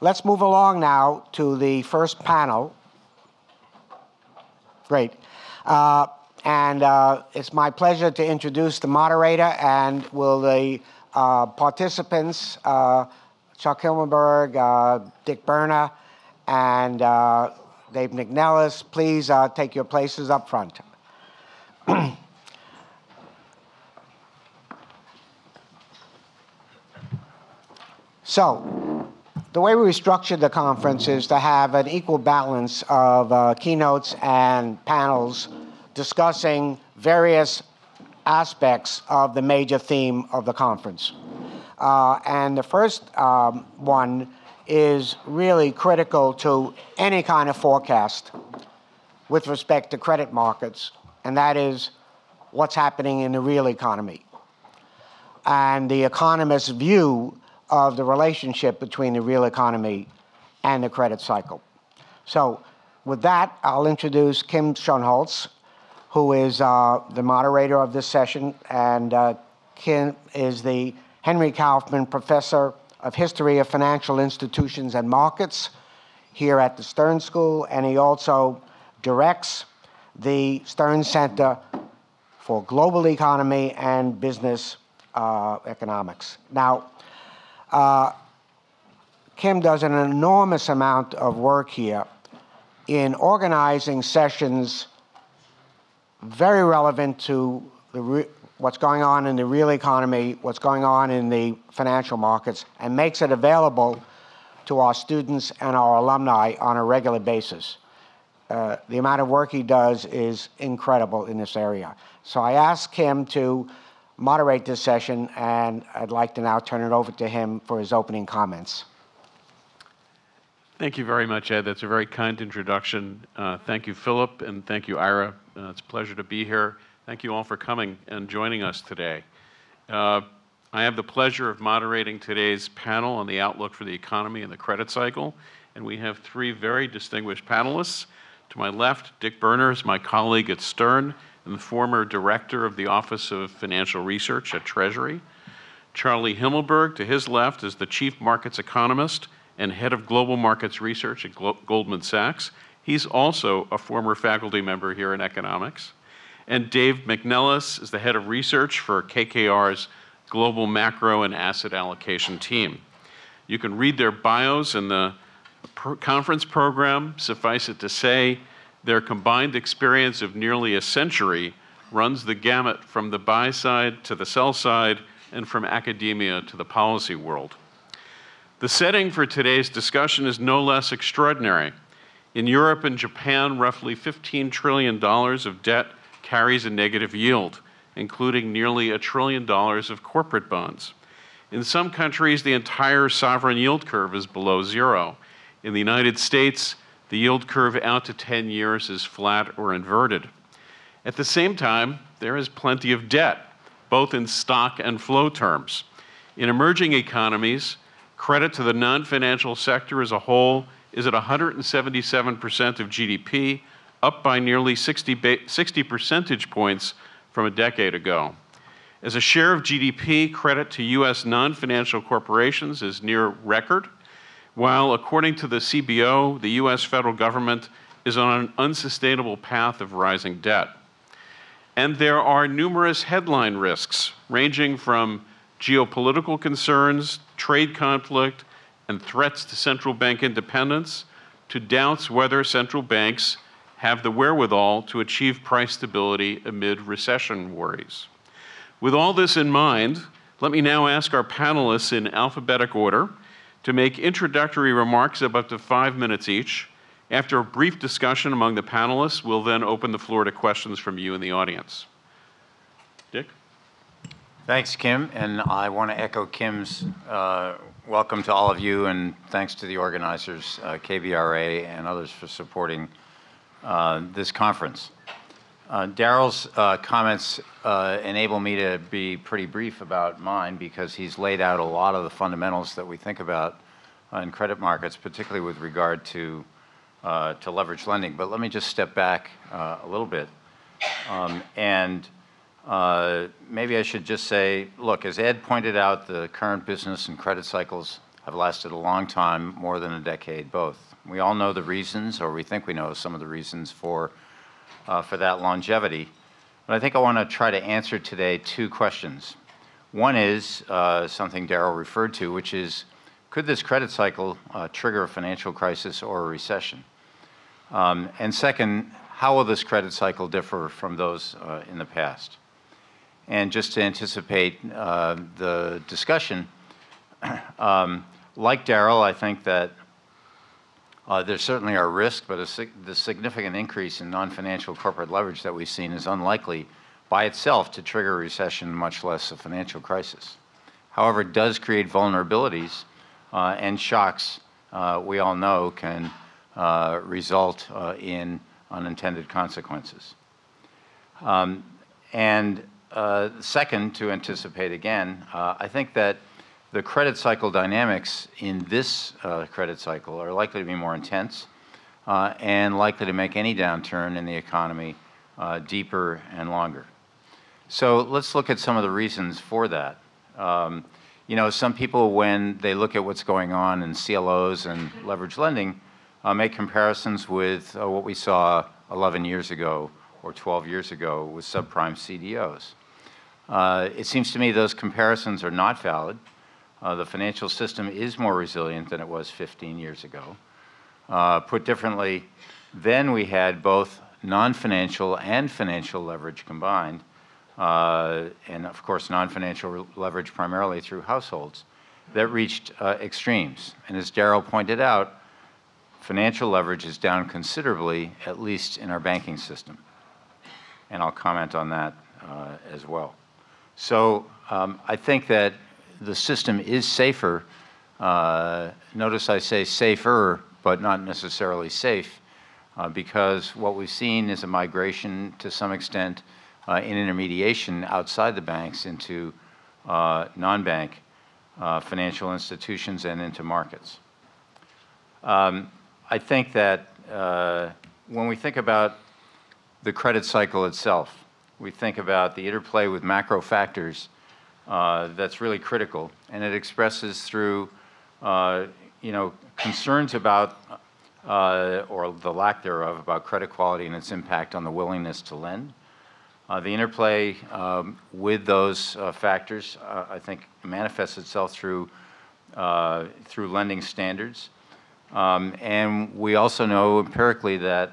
let's move along now to the first panel. Great. Uh, and uh, it's my pleasure to introduce the moderator and will the uh, participants, uh, Chuck Himmelberg, uh, Dick Berner, and uh, Dave McNellis, please take your places up front. so, the way we structured the conference is to have an equal balance of uh, keynotes and panels discussing various aspects of the major theme of the conference. Uh, and the first um, one is really critical to any kind of forecast with respect to credit markets, and that is what's happening in the real economy. And the economist's view of the relationship between the real economy and the credit cycle. So, with that, I'll introduce Kim Schoenholtz, who is uh, the moderator of this session, and uh, Kim is the Henry Kaufman Professor of History of Financial Institutions and Markets here at the Stern School, and he also directs the Stern Center for Global Economy and Business uh, Economics. Now, uh, Kim does an enormous amount of work here in organizing sessions very relevant to re- what's going on in the real economy, what's going on in the financial markets, and makes it available to our students and our alumni on a regular basis. Uh, the amount of work he does is incredible in this area. So I asked him to moderate this session, and I'd like to now turn it over to him for his opening comments. Thank you very much, Ed. That's a very kind introduction. Uh, thank you, Philip, and thank you, Ira. Uh, it's a pleasure to be here. Thank you all for coming and joining us today. Uh, I have the pleasure of moderating today's panel on the outlook for the economy and the credit cycle, and we have three very distinguished panelists. To my left, Dick Berner is my colleague at Stern and the former director of the Office of Financial Research at Treasury. Charlie Himmelberg, to his left, is the chief markets economist and head of global markets research at Goldman Sachs. He's also a former faculty member here in economics. And Dave McNellis is the head of research for KKR's global macro and asset allocation team. You can read their bios in the conference program. Suffice it to say, their combined experience of nearly a century runs the gamut from the buy side to the sell side and from academia to the policy world. The setting for today's discussion is no less extraordinary. In Europe and Japan, roughly $15 trillion of debt carries a negative yield, including nearly a trillion dollars of corporate bonds. In some countries, the entire sovereign yield curve is below zero. In the United States, the yield curve out to 10 years is flat or inverted. At the same time, there is plenty of debt, both in stock and flow terms. In emerging economies, credit to the non financial sector as a whole is at 177% of GDP, up by nearly 60, 60 percentage points from a decade ago. As a share of GDP, credit to U.S. non financial corporations is near record while, according to the CBO, the US federal government is on an unsustainable path of rising debt. And there are numerous headline risks, ranging from geopolitical concerns, trade conflict, and threats to central bank independence, to doubts whether central banks have the wherewithal to achieve price stability amid recession worries. With all this in mind, let me now ask our panelists in alphabetic order to make introductory remarks of up to five minutes each. After a brief discussion among the panelists, we'll then open the floor to questions from you in the audience. Dick? Thanks, Kim. And I want to echo Kim's uh, welcome to all of you and thanks to the organizers, uh, KBRA and others for supporting uh, this conference. Uh, Darrell's uh, comments uh, enable me to be pretty brief about mine because he's laid out a lot of the fundamentals that we think about uh, in credit markets, particularly with regard to uh, to leverage lending. But let me just step back uh, a little bit, um, and maybe I should just say, look, as Ed pointed out, the current business and credit cycles have lasted a long time, more than a decade, both. We all know the reasons, or we think we know some of the reasons for, uh, for that longevity. But I think I want to try to answer today two questions. One is uh, something Darrell referred to, which is could this credit cycle uh, trigger a financial crisis or a recession? Um, and second, how will this credit cycle differ from those uh, in the past? And just to anticipate uh, the discussion, um, like Darrell, I think that there certainly are risks, but sig the significant increase in non-financial corporate leverage that we've seen is unlikely by itself to trigger a recession, much less a financial crisis. However, it does create vulnerabilities uh, and shocks uh, we all know can uh, result uh, in unintended consequences. Um, and uh, second, to anticipate again, uh, I think that the credit cycle dynamics in this uh, credit cycle are likely to be more intense uh, and likely to make any downturn in the economy uh, deeper and longer. So let's look at some of the reasons for that. Um, you know, some people, when they look at what's going on in CLOs and leverage lending, uh, make comparisons with uh, what we saw 11 years ago or 12 years ago with subprime CDOs. Uh, it seems to me those comparisons are not valid. Uh, the financial system is more resilient than it was 15 years ago. Uh, put differently, then we had both non-financial and financial leverage combined, uh, and of course non-financial leverage primarily through households, that reached uh, extremes. And as Darrell pointed out, financial leverage is down considerably, at least in our banking system. And I'll comment on that uh, as well. So um, I think that the system is safer. Uh, notice I say safer, but not necessarily safe, uh, because what we've seen is a migration to some extent uh, in intermediation outside the banks into uh, non-bank uh, financial institutions and into markets. Um, I think that when we think about the credit cycle itself, we think about the interplay with macro factors that's really critical, and it expresses through, uh, you know, concerns about, uh, or the lack thereof, about credit quality and its impact on the willingness to lend. Uh, the interplay um, with those uh, factors, I think, manifests itself through through lending standards, um, and we also know empirically that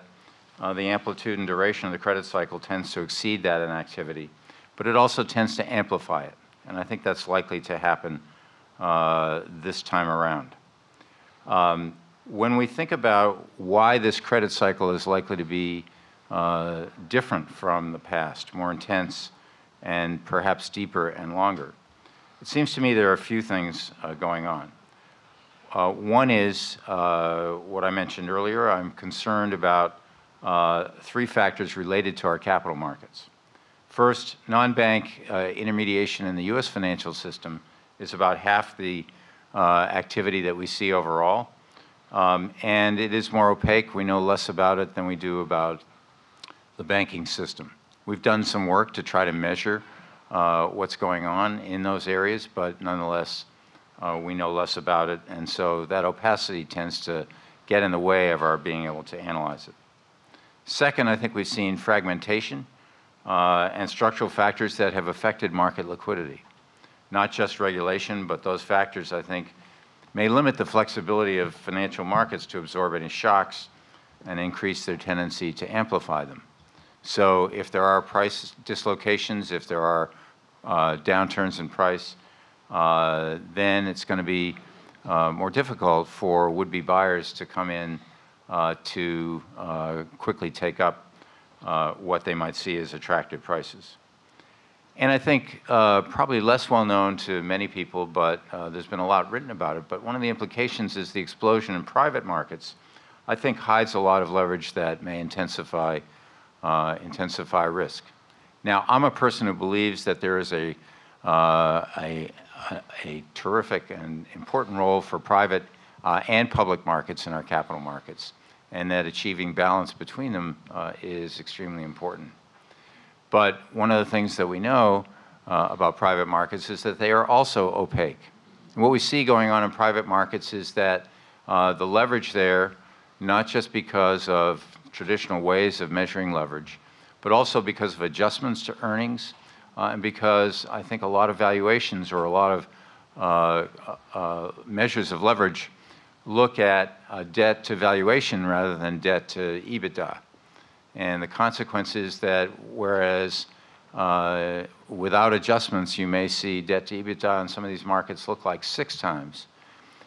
the amplitude and duration of the credit cycle tends to exceed that in activity, but it also tends to amplify it and I think that's likely to happen uh, this time around. Um, when we think about why this credit cycle is likely to be uh, different from the past, more intense and perhaps deeper and longer, it seems to me there are a few things uh, going on. Uh, one is uh, what I mentioned earlier. I'm concerned about uh, three factors related to our capital markets. First, non-bank uh, intermediation in the U.S. financial system is about half the uh, activity that we see overall. Um, and it is more opaque. We know less about it than we do about the banking system. We've done some work to try to measure uh, what's going on in those areas, but nonetheless, uh, we know less about it. And so that opacity tends to get in the way of our being able to analyze it. Second, I think we've seen fragmentation uh, and structural factors that have affected market liquidity. Not just regulation, but those factors, I think, may limit the flexibility of financial markets to absorb any shocks and increase their tendency to amplify them. So if there are price dislocations, if there are uh, downturns in price, uh, then it's going to be uh, more difficult for would-be buyers to come in uh, to uh, quickly take up uh, what they might see as attractive prices. And I think uh, probably less well known to many people, but uh, there's been a lot written about it. But one of the implications is the explosion in private markets. I think hides a lot of leverage that may intensify uh, intensify risk. Now, I'm a person who believes that there is a, uh, a, a, terrific and important role for private and public markets in our capital markets and that achieving balance between them uh, is extremely important. But one of the things that we know uh, about private markets is that they are also opaque. And what we see going on in private markets is that uh, the leverage there, not just because of traditional ways of measuring leverage, but also because of adjustments to earnings, uh, and because I think a lot of valuations or a lot of uh, uh, measures of leverage look at uh, debt to valuation rather than debt to EBITDA. And the consequence is that whereas uh, without adjustments, you may see debt to EBITDA in some of these markets look like six times.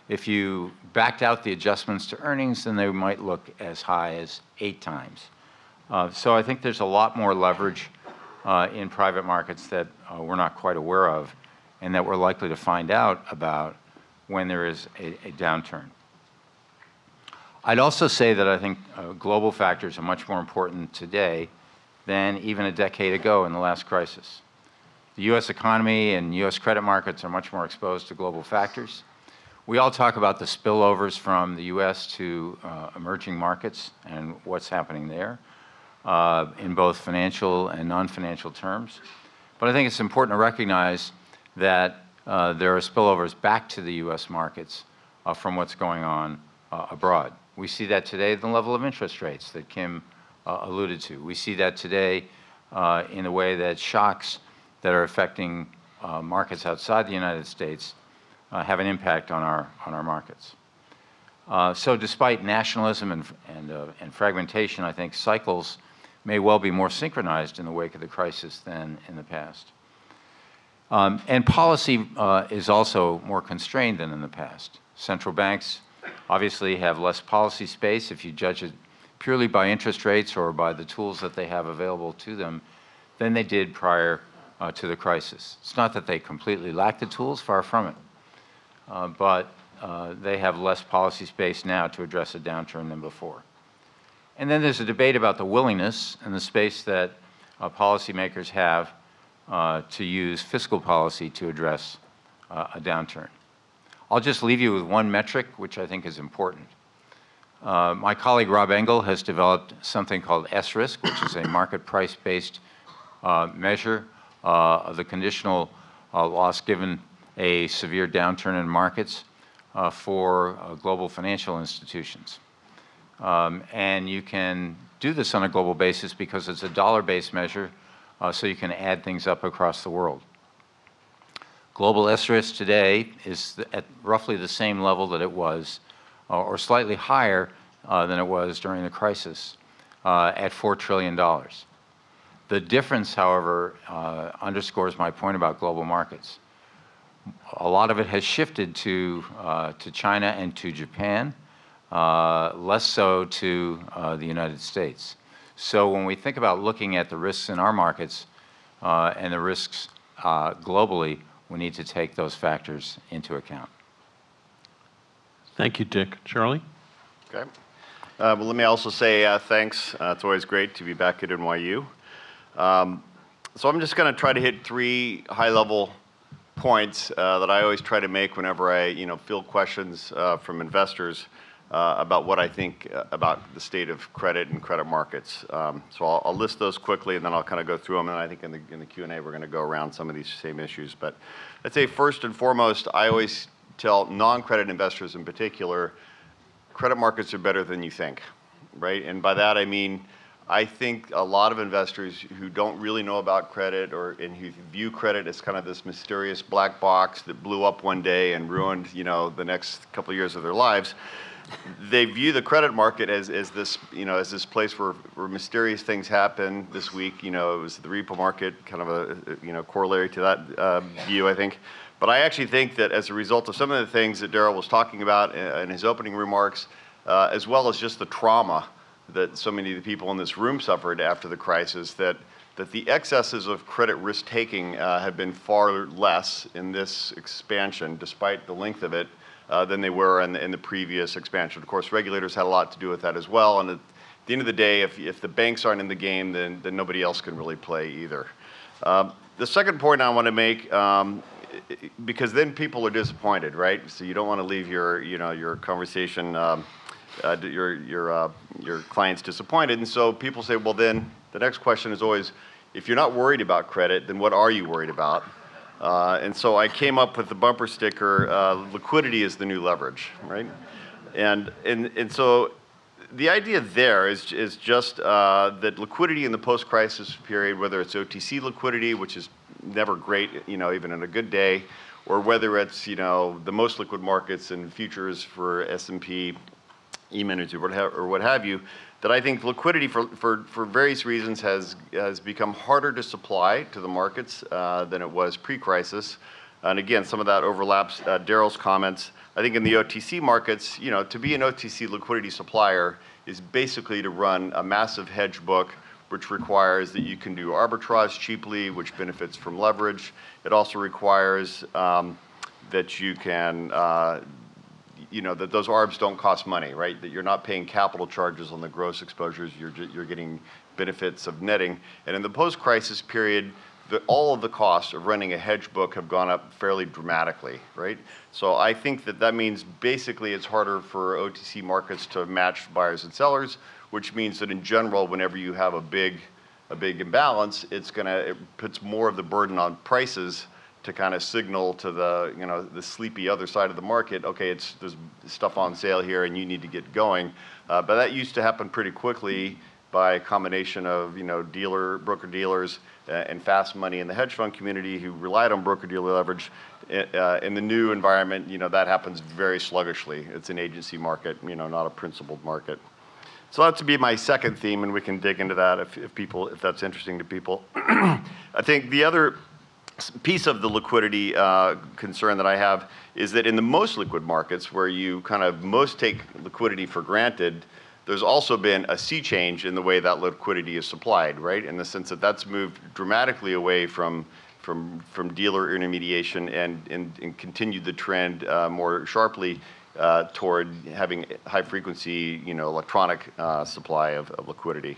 If you backed out the adjustments to earnings, then they might look as high as eight times. Uh, so I think there's a lot more leverage uh, in private markets that uh, we're not quite aware of and that we're likely to find out about when there is a, a downturn. I'd also say that I think uh, global factors are much more important today than even a decade ago in the last crisis. The U.S. economy and U.S. credit markets are much more exposed to global factors. We all talk about the spillovers from the U.S. to uh, emerging markets and what's happening there uh, in both financial and non-financial terms. But I think it's important to recognize that uh, there are spillovers back to the U.S. markets uh, from what's going on uh, abroad. We see that today in the level of interest rates that Kim uh, alluded to. We see that today uh, in a way that shocks that are affecting uh, markets outside the United States uh, have an impact on our, on our markets. Uh, so despite nationalism and, and, uh, and fragmentation, I think cycles may well be more synchronized in the wake of the crisis than in the past. Um, and policy is also more constrained than in the past. Central banks obviously have less policy space if you judge it purely by interest rates or by the tools that they have available to them than they did prior uh, to the crisis. It's not that they completely lack the tools, far from it, uh, but uh, they have less policy space now to address a downturn than before. And then there's a debate about the willingness and the space that uh, policymakers have uh, to use fiscal policy to address uh, a downturn. I'll just leave you with one metric, which I think is important. Uh, my colleague Rob Engle has developed something called S-risk, which is a market price-based uh, measure uh, of the conditional uh, loss given a severe downturn in markets uh, for uh, global financial institutions. Um, and you can do this on a global basis because it's a dollar-based measure, so you can add things up across the world. Global SRisk today is at roughly the same level that it was, uh, or slightly higher uh, than it was during the crisis, uh, at $4 trillion. The difference, however, uh, underscores my point about global markets. A lot of it has shifted to, uh, to China and to Japan, uh, less so to the United States. So when we think about looking at the risks in our markets and the risks globally, we need to take those factors into account. Thank you, Dick. Charlie? Okay. Uh, well, let me also say uh, thanks. Uh, it's always great to be back at NYU. Um, so I'm just going to try to hit three high-level points uh, that I always try to make whenever I, you know, field questions uh, from investors uh, about what I think about the state of credit and credit markets. Um, so I'll, I'll, list those quickly, and then I'll kind of go through them. And I think in the in the Q and A, we're going to go around some of these same issues. But I'd say first and foremost, I always tell non-credit investors in particular, credit markets are better than you think, right? And by that I mean, I think a lot of investors who don't really know about credit or and who view credit as kind of this mysterious black box that blew up one day and ruined, you know, the next couple of years of their lives they view the credit market as, as this, you know, as this place where, where mysterious things happen this week. You know, it was the repo market, kind of a, you know, corollary to that uh, view, I think. But I actually think that as a result of some of the things that Darrell was talking about in his opening remarks, uh, as well as just the trauma that so many of the people in this room suffered after the crisis, that that the excesses of credit risk taking uh, have been far less in this expansion, despite the length of it, than they were in the, in the previous expansion. Of course, regulators had a lot to do with that as well. And at the end of the day, if, if the banks aren't in the game, then, then nobody else can really play either. Um, the second point I want to make, um, because then people are disappointed, right? So you don't want to leave your, you know, your conversation, um, uh, your, your, uh, your clients disappointed. And so people say, well, then the next question is always, if you're not worried about credit, then what are you worried about? Uh, and so I came up with the bumper sticker, uh, liquidity is the new leverage, right? And, and, and so the idea there is, is just uh, that liquidity in the post-crisis period, whether it's OTC liquidity, which is never great, you know, even in a good day, or whether it's, you know, the most liquid markets and futures for S&P, or or what have you, that I think liquidity for, for, for various reasons has, has become harder to supply to the markets uh, than it was pre-crisis. And again, some of that overlaps uh, Darrell's comments. I think in the OTC markets, you know, to be an OTC liquidity supplier is basically to run a massive hedge book, which requires that you can do arbitrage cheaply, which benefits from leverage. It also requires um, that you can uh, you know, that those ARBs don't cost money, right? That you're not paying capital charges on the gross exposures, you're, you're getting benefits of netting. And in the post-crisis period, the, all of the costs of running a hedge book have gone up fairly dramatically, right? So I think that that means basically it's harder for OTC markets to match buyers and sellers, which means that in general, whenever you have a big, a big imbalance, it's gonna, it puts more of the burden on prices to kind of signal to the, you know, the sleepy other side of the market, okay, it's, there's stuff on sale here and you need to get going. Uh, but that used to happen pretty quickly by a combination of, you know, dealer, broker dealers uh, and fast money in the hedge fund community who relied on broker dealer leverage. Uh, in the new environment, you know, that happens very sluggishly. It's an agency market, you know, not a principled market. So that to be my second theme, and we can dig into that if, if people, if that's interesting to people. I think the other piece of the liquidity uh, concern that I have is that in the most liquid markets, where you kind of most take liquidity for granted, there's also been a sea change in the way that liquidity is supplied, right? In the sense that that's moved dramatically away from from from dealer intermediation and and, and continued the trend uh, more sharply toward having high frequency, you know, electronic uh, supply of, of liquidity.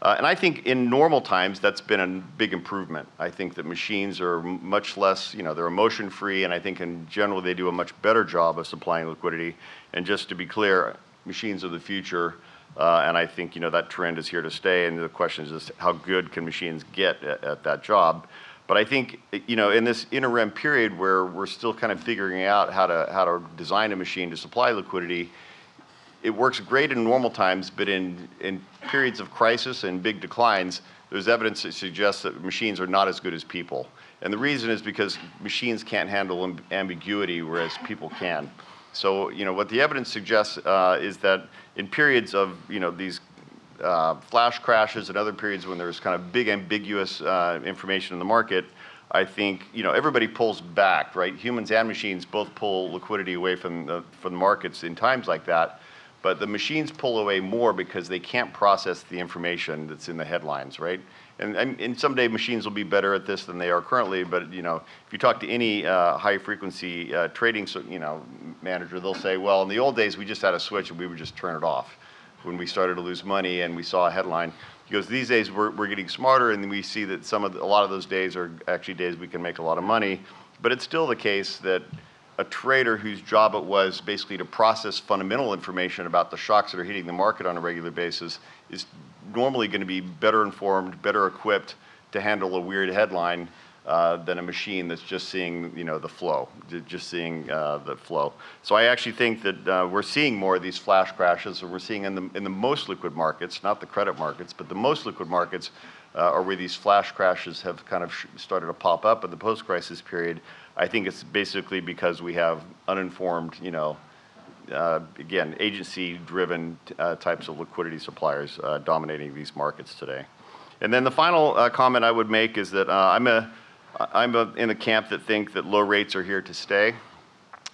Uh, and I think in normal times, that's been a big improvement. I think that machines are much less, you know, they're emotion free, and I think in general they do a much better job of supplying liquidity. And just to be clear, machines are the future, uh, and I think, you know, that trend is here to stay. And the question is just how good can machines get at, at that job? But I think, you know, in this interim period where we're still kind of figuring out how to, how to design a machine to supply liquidity, it works great in normal times, but in, in periods of crisis and big declines, there's evidence that suggests that machines are not as good as people. And the reason is because machines can't handle ambiguity, whereas people can. So, you know, what the evidence suggests uh, is that in periods of, you know, these uh, flash crashes and other periods when there's kind of big ambiguous uh, information in the market, I think, you know, everybody pulls back, right? Humans and machines both pull liquidity away from the, from the markets in times like that. But the machines pull away more because they can't process the information that's in the headlines, right? And, and someday machines will be better at this than they are currently. But you know, if you talk to any uh, high-frequency uh, trading, so you know, manager, they'll say, "Well, in the old days, we just had a switch and we would just turn it off when we started to lose money and we saw a headline." He goes, "These days, we're, we're getting smarter, and we see that some of the, a lot of those days are actually days we can make a lot of money. But it's still the case that." a trader whose job it was basically to process fundamental information about the shocks that are hitting the market on a regular basis is normally going to be better informed, better equipped to handle a weird headline uh, than a machine that's just seeing, you know, the flow, just seeing uh, the flow. So I actually think that uh, we're seeing more of these flash crashes, and we're seeing in the in the most liquid markets, not the credit markets, but the most liquid markets, uh, are where these flash crashes have kind of started to pop up in the post-crisis period. I think it's basically because we have uninformed, you know, uh, again, agency-driven uh, types of liquidity suppliers uh, dominating these markets today. And then the final uh, comment I would make is that I'm a I'm in the camp that think that low rates are here to stay,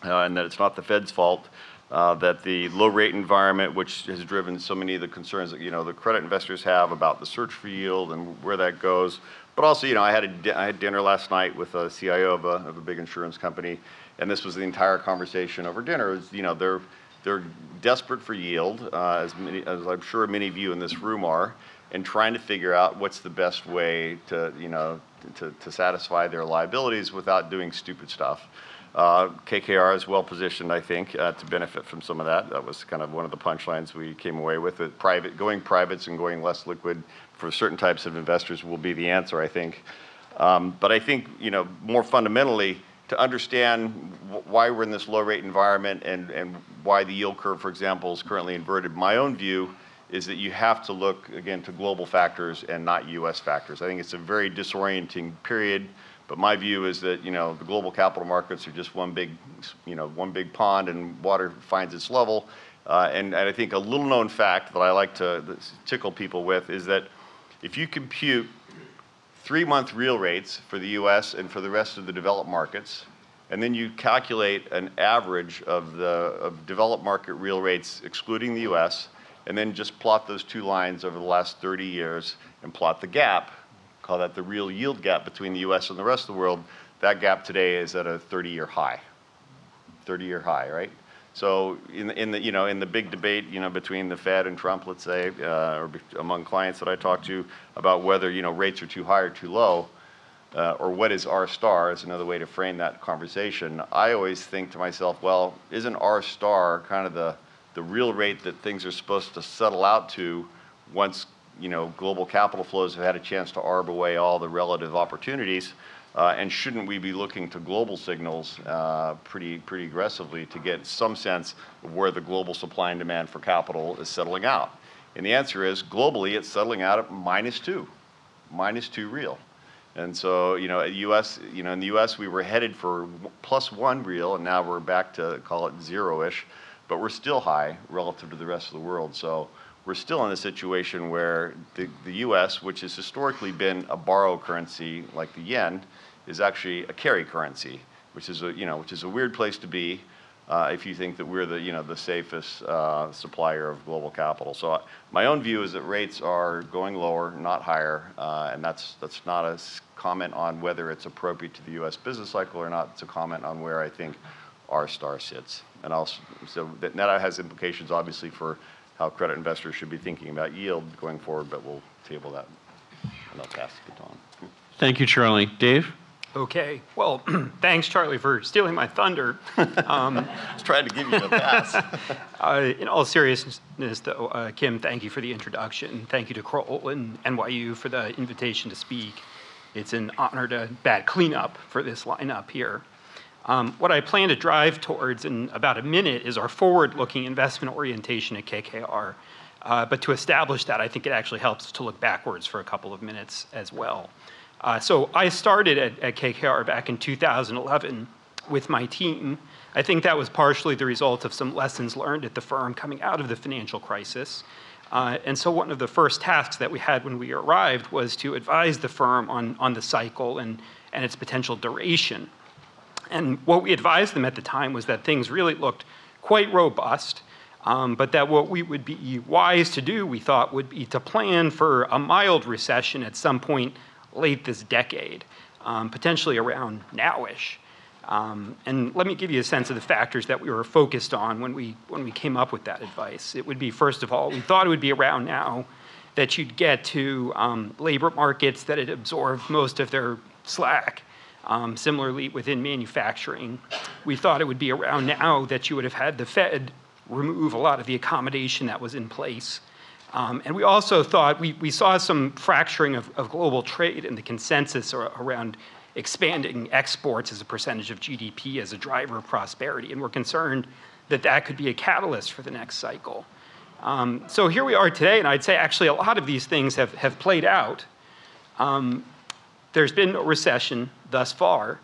uh, and that it's not the Fed's fault. that the low rate environment, which has driven so many of the concerns that you know the credit investors have about the search for yield and where that goes, but also, you know, I had, a, I had dinner last night with a CIO of a, of a big insurance company, and this was the entire conversation over dinner. Was, you know, they're, they're desperate for yield, uh, as, many, as I'm sure many of you in this room are, and trying to figure out what's the best way to, you know, to, to satisfy their liabilities without doing stupid stuff. Uh, KKR is well positioned, I think, uh, to benefit from some of that. That was kind of one of the punchlines we came away with. Private, going privates and going less liquid for certain types of investors will be the answer, I think. Um, but I think, you know, more fundamentally, to understand wh- why we're in this low rate environment and, and why the yield curve, for example, is currently inverted, my own view is that you have to look, again, to global factors and not US factors. I think it's a very disorienting period, but my view is that, you know, the global capital markets are just one big, you know, one big pond and water finds its level. Uh, and, and I think a little known fact that I like to tickle people with is that if you compute three-month real rates for the US and for the rest of the developed markets, and then you calculate an average of the of developed market real rates excluding the US, and then just plot those two lines over the last 30 years and plot the gap, call that the real yield gap between the US and the rest of the world, that gap today is at a 30-year high. 30-year high, right? So in the, in the, you know, in the big debate, you know, between the Fed and Trump, let's say, uh, or among clients that I talk to about whether, you know, rates are too high or too low, uh, or what is R star is another way to frame that conversation. I always think to myself, well, isn't R star kind of the, the real rate that things are supposed to settle out to once, you know, global capital flows have had a chance to arb away all the relative opportunities? Uh, and shouldn't we be looking to global signals uh, pretty, pretty aggressively to get some sense of where the global supply and demand for capital is settling out? And the answer is globally, it's settling out at minus two, minus two real. And so, you know, US, you know, in the US, we were headed for plus one real, and now we're back to call it zero-ish, but we're still high relative to the rest of the world. So we're still in a situation where the, the US, which has historically been a borrow currency like the yen, is actually a carry currency, which is a, you know, which is a weird place to be uh, if you think that we're the, you know, the safest uh, supplier of global capital. So my own view is that rates are going lower, not higher, uh, and that's, that's not a comment on whether it's appropriate to the U.S. business cycle or not. It's a comment on where I think R star sits. And also, so that, that has implications obviously for how credit investors should be thinking about yield going forward, but we'll table that. And I'll pass the baton. Thank you, Charlie. Dave? Okay, well, thanks, Charlie, for stealing my thunder. Um, I was trying to give you a pass. uh, in all seriousness, though, uh, Kim, thank you for the introduction. Thank you to Kroll and NYU for the invitation to speak. It's an honor to bat cleanup for this lineup here. Um, what I plan to drive towards in about a minute is our forward-looking investment orientation at KKR. Uh, but to establish that, I think it actually helps to look backwards for a couple of minutes as well. Uh, so I started at, at KKR back in 2011 with my team. I think that was partially the result of some lessons learned at the firm coming out of the financial crisis. Uh, and so one of the first tasks that we had when we arrived was to advise the firm on, on the cycle and, and its potential duration. And what we advised them at the time was that things really looked quite robust, um, but that what we would be wise to do, we thought, would be to plan for a mild recession at some point late this decade, um, potentially around nowish. Um, and let me give you a sense of the factors that we were focused on when we when we came up with that advice. It would be first of all, we thought it would be around now that you'd get to um, labor markets that had absorbed most of their slack. Um, similarly, within manufacturing, we thought it would be around now that you would have had the Fed remove a lot of the accommodation that was in place. Um, and we also thought we, we saw some fracturing of, of global trade and the consensus around expanding exports as a percentage of GDP as a driver of prosperity. And we're concerned that that could be a catalyst for the next cycle. Um, so here we are today, and I'd say actually a lot of these things have, have played out. Um, there's been no recession thus far.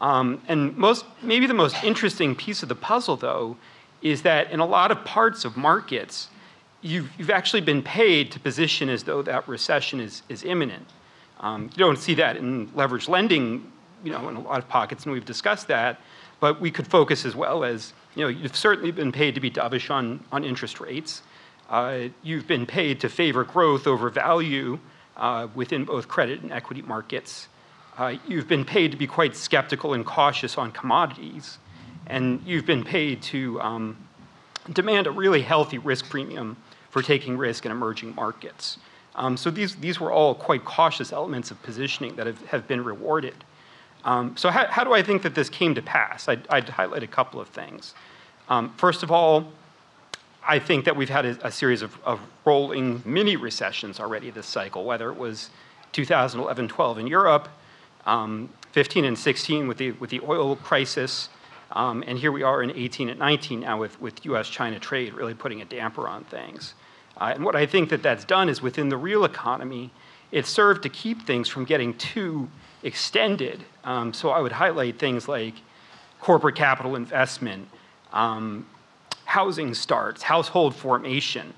Um, and most, maybe the most interesting piece of the puzzle, though, is that in a lot of parts of markets, you've, you've actually been paid to position as though that recession is, is imminent. Um, you don't see that in leveraged lending, you know, in a lot of pockets, and we've discussed that. But we could focus as well as, you know, you've certainly been paid to be dovish on, on interest rates. Uh, you've been paid to favor growth over value uh, within both credit and equity markets. Uh, you've been paid to be quite skeptical and cautious on commodities. And you've been paid to um, demand a really healthy risk premium for taking risk in emerging markets. Um, so these, these were all quite cautious elements of positioning that have, have been rewarded. Um, so how, how do I think that this came to pass? I'd, I'd highlight a couple of things. Um, first of all, I think that we've had a, a series of, of, rolling mini recessions already this cycle, whether it was 2011-12 in Europe, um, 15 and 16 with the, with the oil crisis, um, and here we are in 18 and 19 now with, with US-China trade really putting a damper on things. Uh, and what I think that that's done is within the real economy, it served to keep things from getting too extended. Um, so I would highlight things like corporate capital investment, um, housing starts, household formation,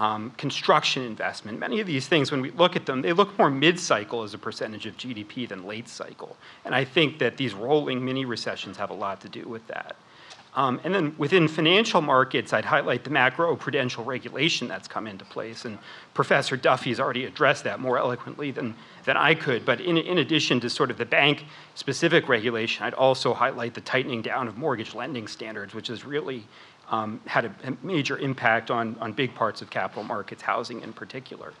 um, construction investment. Many of these things, when we look at them, they look more mid-cycle as a percentage of GDP than late cycle. And I think that these rolling mini recessions have a lot to do with that. Um, and then within financial markets, I'd highlight the macro prudential regulation that's come into place. And Professor Duffie's already addressed that more eloquently than, than I could. But in, in addition to sort of the bank specific regulation, I'd also highlight the tightening down of mortgage lending standards, which is really um, had a, major impact on, on big parts of capital markets, housing in particular.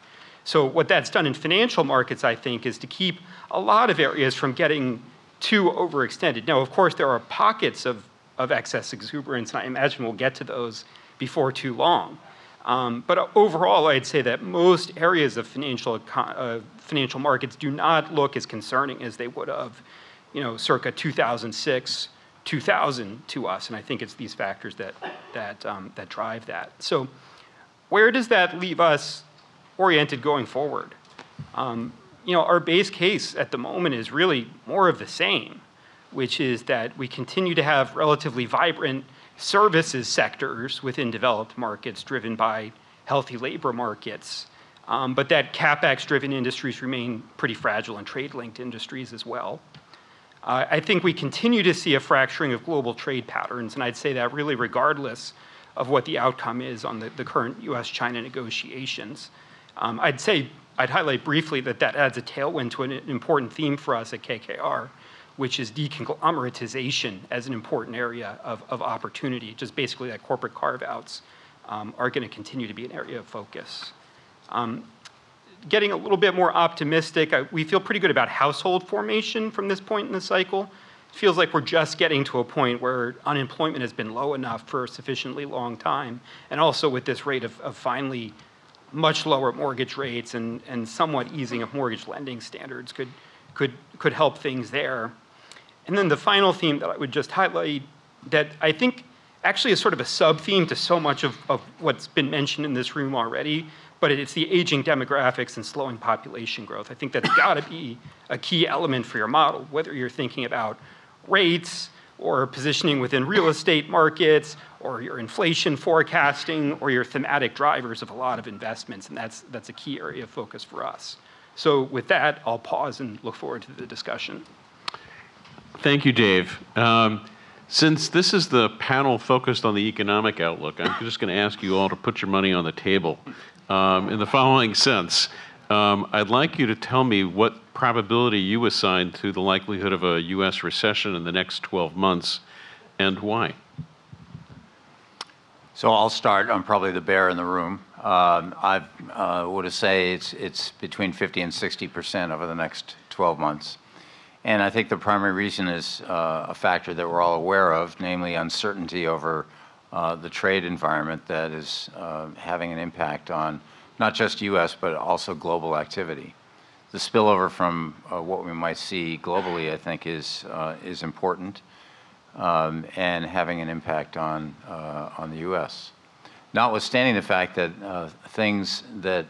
So, what that's done in financial markets, I think, is to keep a lot of areas from getting too overextended. Now, of course, there are pockets of of excess exuberance, and I imagine we'll get to those before too long. Um, but overall, I'd say that most areas of financial uh, financial markets do not look as concerning as they would have, you know, circa 2006, 2000 to us. And I think it's these factors that that um, that drive that. So, where does that leave us oriented going forward? Um, you know, our base case at the moment is really more of the same which is that we continue to have relatively vibrant services sectors within developed markets driven by healthy labor markets, um, but that capex driven industries remain pretty fragile and trade linked industries as well. Uh, I think we continue to see a fracturing of global trade patterns, and I'd say that really regardless of what the outcome is on the, the current US China negotiations. Um, I'd say, I'd highlight briefly that that adds a tailwind to an important theme for us at KKR, which is deconglomeratization as an important area of, of opportunity, just basically that corporate carve-outs um, are going to continue to be an area of focus. Um, getting a little bit more optimistic, I, we feel pretty good about household formation from this point in the cycle. It feels like we're just getting to a point where unemployment has been low enough for a sufficiently long time, and also with this rate of, of finally much lower mortgage rates and, and somewhat easing of mortgage lending standards could, could, could help things there. And then the final theme that I would just highlight that I think actually is sort of a sub theme to so much of, of what's been mentioned in this room already, but it's the aging demographics and slowing population growth. I think that's got to be a key element for your model, whether you're thinking about rates or positioning within real estate markets or your inflation forecasting or your thematic drivers of a lot of investments. And that's, that's a key area of focus for us. So, with that, I'll pause and look forward to the discussion. Thank you, Dave. Um, since this is the panel focused on the economic outlook, I'm just going to ask you all to put your money on the table um, in the following sense. Um, I'd like you to tell me what probability you assign to the likelihood of a U.S. recession in the next 12 months and why. So I'll start. I'm probably the bear in the room. Um, I uh, would say it's, it's between 50 and 60 percent over the next 12 months. And I think the primary reason is uh, a factor that we're all aware of, namely uncertainty over uh, the trade environment that is uh, having an impact on not just U.S., but also global activity. The spillover from uh, what we might see globally, I think, is, uh, is important um, and having an impact on, uh, on the U.S. Notwithstanding the fact that things that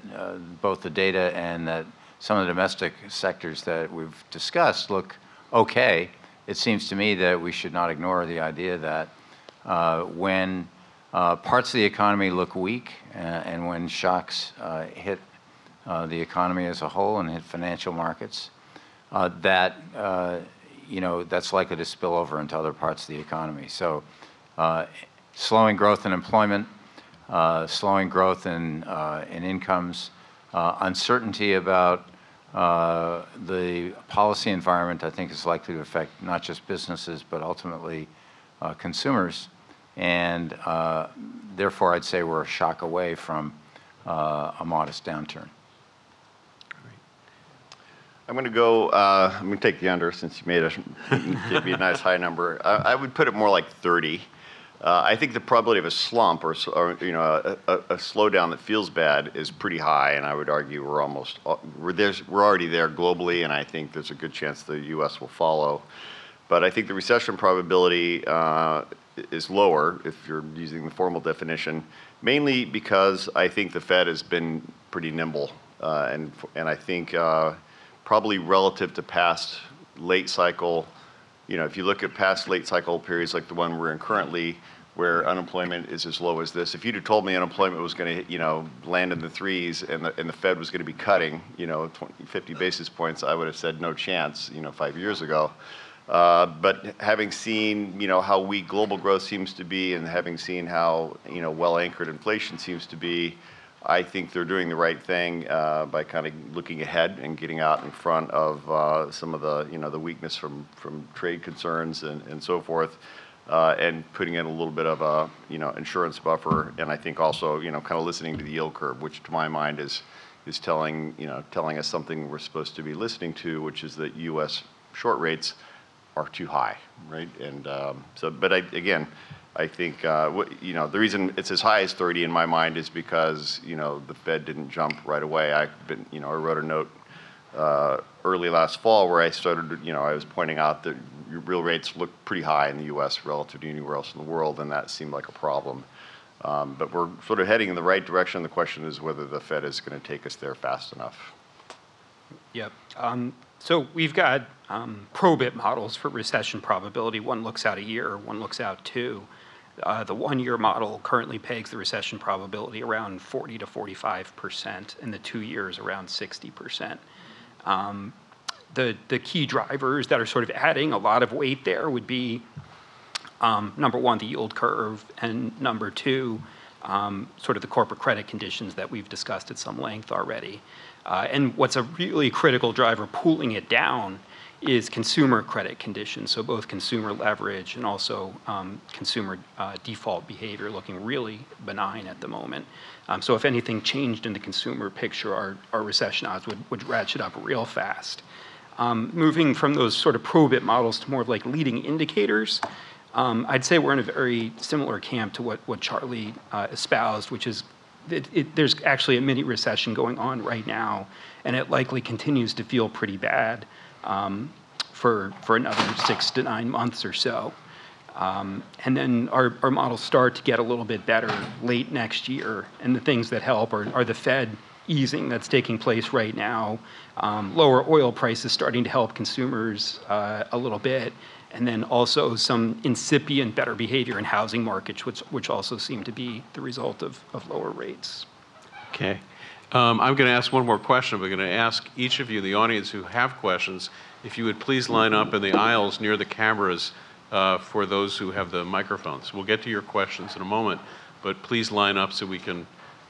both the data and that some of the domestic sectors that we've discussed look okay, it seems to me that we should not ignore the idea that uh, when uh, parts of the economy look weak uh, and when shocks uh, hit uh, the economy as a whole and hit financial markets, uh, that you know that's likely to spill over into other parts of the economy. So, slowing growth in employment, slowing growth in in incomes, uncertainty about uh, the policy environment, I think, is likely to affect not just businesses, but ultimately uh, consumers. And uh, therefore, I'd say we're a shock away from uh, a modest downturn. I'm going to go, uh, I'm going to take the under since you made a, give me a nice high number. I, I, would put it more like 30. Uh, I think the probability of a slump or, or you know, a, a, a slowdown that feels bad is pretty high, and I would argue we're almost uh, we're there's, we're already there globally, and I think there's a good chance the U.S. will follow. But I think the recession probability uh, is lower if you're using the formal definition, mainly because I think the Fed has been pretty nimble, uh, and and I think uh, probably relative to past late cycle you know, if you look at past late cycle periods like the one we're in currently, where unemployment is as low as this, if you'd have told me unemployment was going to, you know, land in the threes and the, and the Fed was going to be cutting, you know, 20, 50 basis points, I would have said no chance, you know, five years ago. Uh, but having seen, you know, how weak global growth seems to be and having seen how, you know, well anchored inflation seems to be, I think they're doing the right thing uh, by kind of looking ahead and getting out in front of uh, some of the, you know, the weakness from, trade concerns and, so forth, and putting in a little bit of a, you know, insurance buffer. And I think also, you know, kind of listening to the yield curve, which to my mind is, is telling, you know, telling us something we're supposed to be listening to, which is that U.S. short rates are too high, right? And um, so, but I, again, I think, uh, what, you know, the reason it's as high as 30 in my mind is because, you know, the Fed didn't jump right away. I've been, you know, I wrote a note uh, early last fall where I started, you know, I was pointing out that real rates look pretty high in the U.S. relative to anywhere else in the world, and that seemed like a problem. Um, but we're sort of heading in the right direction. The question is whether the Fed is going to take us there fast enough. Yep. Um, so we've got um, probit models for recession probability. One looks out a year, one looks out two. Uh, the one-year model currently pegs the recession probability around 40 to 45 percent, and the two years around 60 percent. Um, the the key drivers that are sort of adding a lot of weight there would be um, number one, the yield curve, and number two, um, sort of the corporate credit conditions that we've discussed at some length already. Uh, and what's a really critical driver pulling it down is consumer credit conditions. So both consumer leverage and also um, consumer uh, default behavior looking really benign at the moment. Um, so if anything changed in the consumer picture, our, our recession odds would, would ratchet up real fast. Um, moving from those sort of probit models to more of like leading indicators, um, I'd say we're in a very similar camp to what, what Charlie uh, espoused, which is it, it, there's actually a mini recession going on right now, and it likely continues to feel pretty bad um, for, for another six to nine months or so. Um, and then our, our models start to get a little bit better late next year. And the things that help are, are the Fed easing that's taking place right now, um, lower oil prices starting to help consumers uh, a little bit, and then also some incipient better behavior in housing markets, which, which also seem to be the result of, of lower rates. Okay. Um, I'm going to ask one more question. We're going to ask each of you, in the audience who have questions, if you would please line up in the aisles near the cameras uh, for those who have the microphones. We'll get to your questions in a moment, but please line up so we can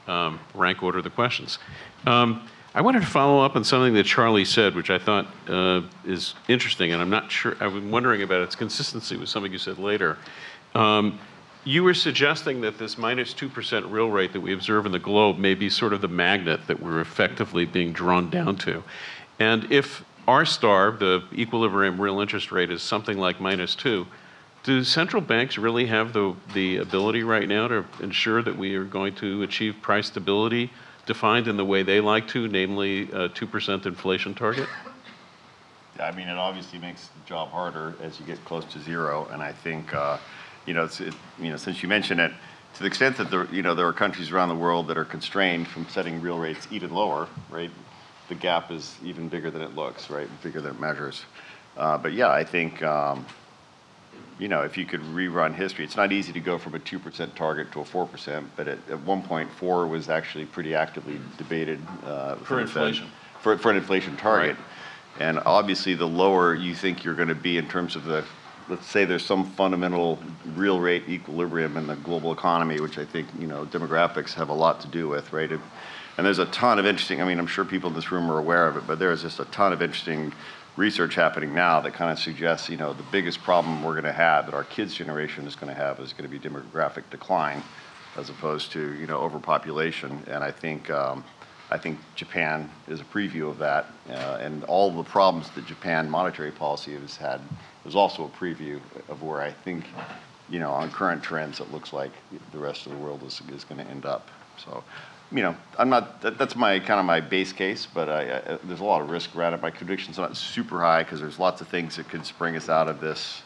um, rank order the questions. Um, I wanted to follow up on something that Charlie said, which I thought uh, is interesting, and I'm not sure, I'm wondering about its consistency with something you said later. Um, you were suggesting that this minus 2% real rate that we observe in the globe may be sort of the magnet that we're effectively being drawn down to. And if R star, the equilibrium real interest rate, is something like minus 2, do central banks really have the, the ability right now to ensure that we are going to achieve price stability defined in the way they like to, namely a 2% inflation target? I mean, it obviously makes the job harder as you get close to zero, and I think, uh, you know, it, you know, since you mentioned it, to the extent that there, you know, there are countries around the world that are constrained from setting real rates even lower, right? The gap is even bigger than it looks, right? Bigger than it measures. Uh, but yeah, I think, um, you know, if you could rerun history, it's not easy to go from a 2% target to a 4%, but at, at one point, 4 was actually pretty actively debated. Uh, For the Fed- inflation. For, for an inflation target. Right. And obviously, the lower you think you're going to be in terms of the, let's say there's some fundamental real rate equilibrium in the global economy, which I think, you know, demographics have a lot to do with, right? And there's a ton of interesting, I mean, I'm sure people in this room are aware of it, but there is just a ton of interesting research happening now that kind of suggests, you know, the biggest problem we're going to have, that our kids' generation is going to have, is going to be demographic decline as opposed to, you know, overpopulation. And I think, um, I think Japan is a preview of that, uh, and all the problems that Japan monetary policy has had is also a preview of where I think you know, on current trends, it looks like the rest of the world is, is going to end up. So, you know, I'm not, that, that's my, kind of my base case, but I, I, there's a lot of risk around it. My conviction's not super high because there's lots of things that could spring us out of this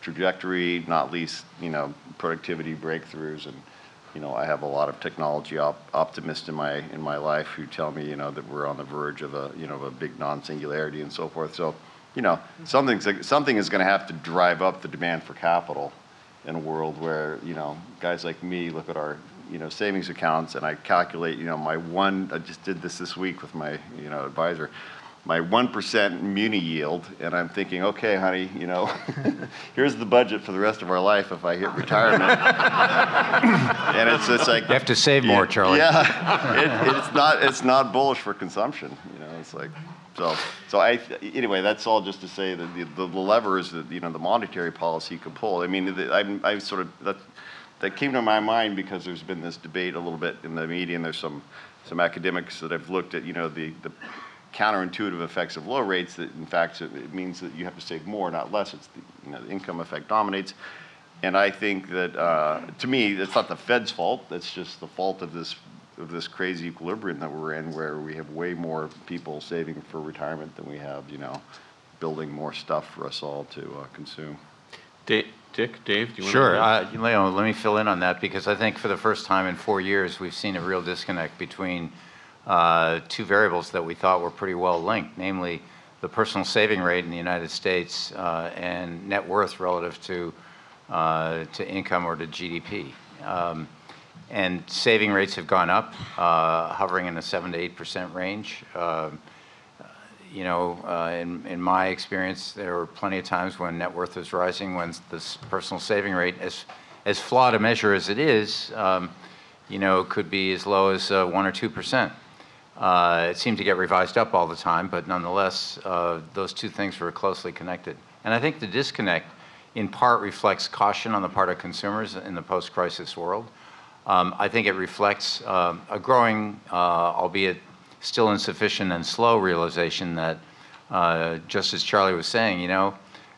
trajectory, not least, you know, productivity breakthroughs and, you know, I have a lot of technology op- optimists in my in my life who tell me, you know, that we're on the verge of a, you know, a big non-singularity and so forth. So, you know, something's something is going to have to drive up the demand for capital in a world where, you know, guys like me look at our, you know, savings accounts and I calculate, you know, my one. I just did this this week with my, you know, advisor my 1% muni yield, and I'm thinking, okay, honey, you know, here's the budget for the rest of our life if I hit retirement. and it's, it's like You have to save more, Charlie. Yeah, it, it's not it's not bullish for consumption. You know, it's like so. So I anyway, that's all just to say that the, the, the levers that you know the monetary policy could pull. I mean, the, I I sort of that that came to my mind because there's been this debate a little bit in the media, and there's some some academics that have looked at you know the the counterintuitive effects of low rates that in fact it means that you have to save more not less. It's the you know the income effect dominates. And I think that uh, to me it's not the Fed's fault. That's just the fault of this of this crazy equilibrium that we're in where we have way more people saving for retirement than we have you know building more stuff for us all to uh, consume Da- Dick, Dave, do you want to? Sure. Uh, Leo, let me fill in on that because I think for the first time in four years, we've seen a real disconnect between uh, two variables that we thought were pretty well linked, namely the personal saving rate in the United States uh, and net worth relative to, uh, to income or to GDP. Um, and saving rates have gone up, uh, hovering in the 7 to 8% range. You know, uh, in, in my experience, there were plenty of times when net worth was rising, when this personal saving rate, as, as flawed a measure as it is, um, you know, could be as low as uh, 1 or 2%. Uh, it seemed to get revised up all the time, but nonetheless, uh, those two things were closely connected. And I think the disconnect in part reflects caution on the part of consumers in the post crisis world. Um, I think it reflects um, a growing, uh, albeit still insufficient and slow realization that, uh, just as Charlie was saying, you know,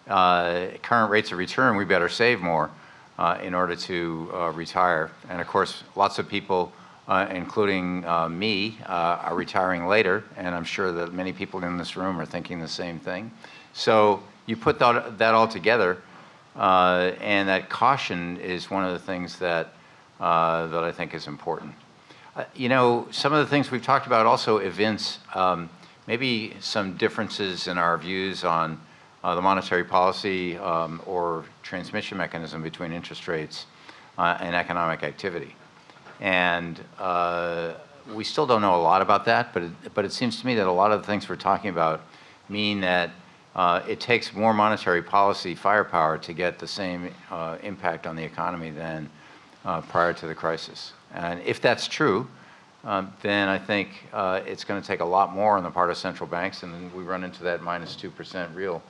uh, current rates of return, we better save more uh, in order to uh, retire. And of course, lots of people, uh, including uh, me, are retiring later, and I'm sure that many people in this room are thinking the same thing. So you put that, that all together, and that caution is one of the things that, that I think is important. Uh, You know, some of the things we've talked about also evince um, maybe some differences in our views on uh, the monetary policy um, or transmission mechanism between interest rates uh, and economic activity. And uh, we still don't know a lot about that, but it, but it seems to me that a lot of the things we're talking about mean that uh, it takes more monetary policy firepower to get the same impact on the economy than prior to the crisis. And if that's true, um, then I think uh, it's going to take a lot more on the part of central banks, and then we run into that minus 2% real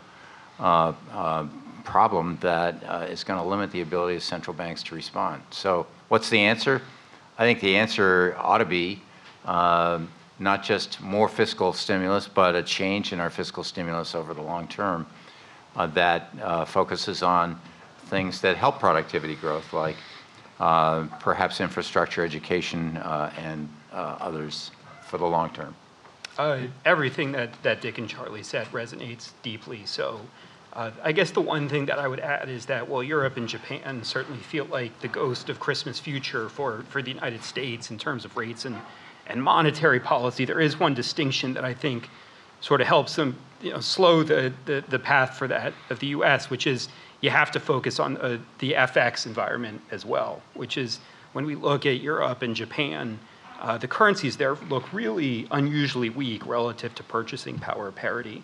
uh, uh, problem that uh, is going to limit the ability of central banks to respond. So, what's the answer? I think the answer ought to be um, not just more fiscal stimulus, but a change in our fiscal stimulus over the long term uh, that uh, focuses on things that help productivity growth, like perhaps infrastructure, education, uh, and uh, others for the long term. Uh, everything that, that Dick and Charlie said resonates deeply. So uh, I guess the one thing that I would add is that while Europe and Japan certainly feel like the ghost of Christmas future for, for the United States in terms of rates and, and monetary policy, there is one distinction that I think sort of helps them you know, slow the, the, the path for that of the US, which is you have to focus on uh, the FX environment as well, which is when we look at Europe and Japan, uh, the currencies there look really unusually weak relative to purchasing power parity.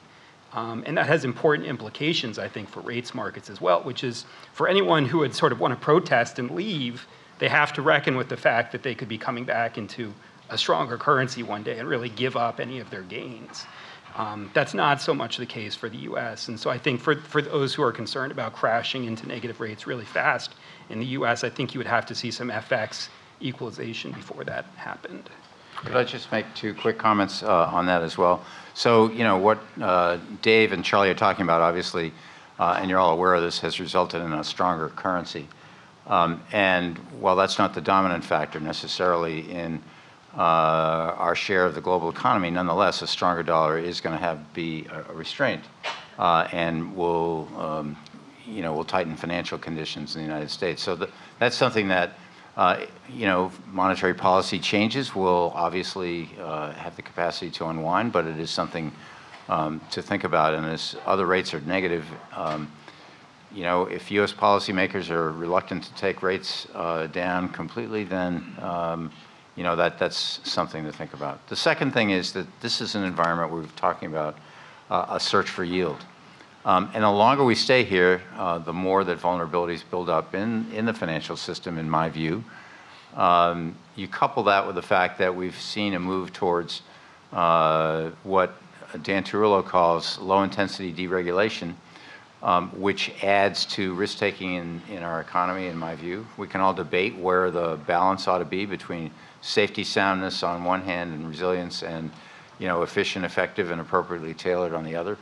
Um, and that has important implications, I think, for rates markets as well, which is for anyone who would sort of want to protest and leave, they have to reckon with the fact that they could be coming back into a stronger currency one day and really give up any of their gains. Um, that's not so much the case for the US. And so I think for, for those who are concerned about crashing into negative rates really fast in the US, I think you would have to see some FX equalization before that happened. Could I just make two quick comments uh, on that as well? So, you know, what uh, Dave and Charlie are talking about, obviously, uh, and you're all aware of this, has resulted in a stronger currency. Um, And while that's not the dominant factor necessarily in uh, our share of the global economy, nonetheless, a stronger dollar is going to have be a restraint uh, and will, um, you know, will tighten financial conditions in the United States. So th- that's something that, uh, you know, monetary policy changes will obviously uh, have the capacity to unwind, but it is something um, to think about. And as other rates are negative, um, you know, if U.S. policymakers are reluctant to take rates uh, down completely, then, um, you know, that, that's something to think about. The second thing is that this is an environment where we're talking about uh, a search for yield. Um, and the longer we stay here, uh, the more that vulnerabilities build up in, in the financial system, in my view. Um, you couple that with the fact that we've seen a move towards uh, what Dan Tarullo calls low intensity deregulation, um, which adds to risk taking in, in our economy, in my view. We can all debate where the balance ought to be between safety soundness on one hand and resilience and you know, efficient, effective, and appropriately tailored on the other.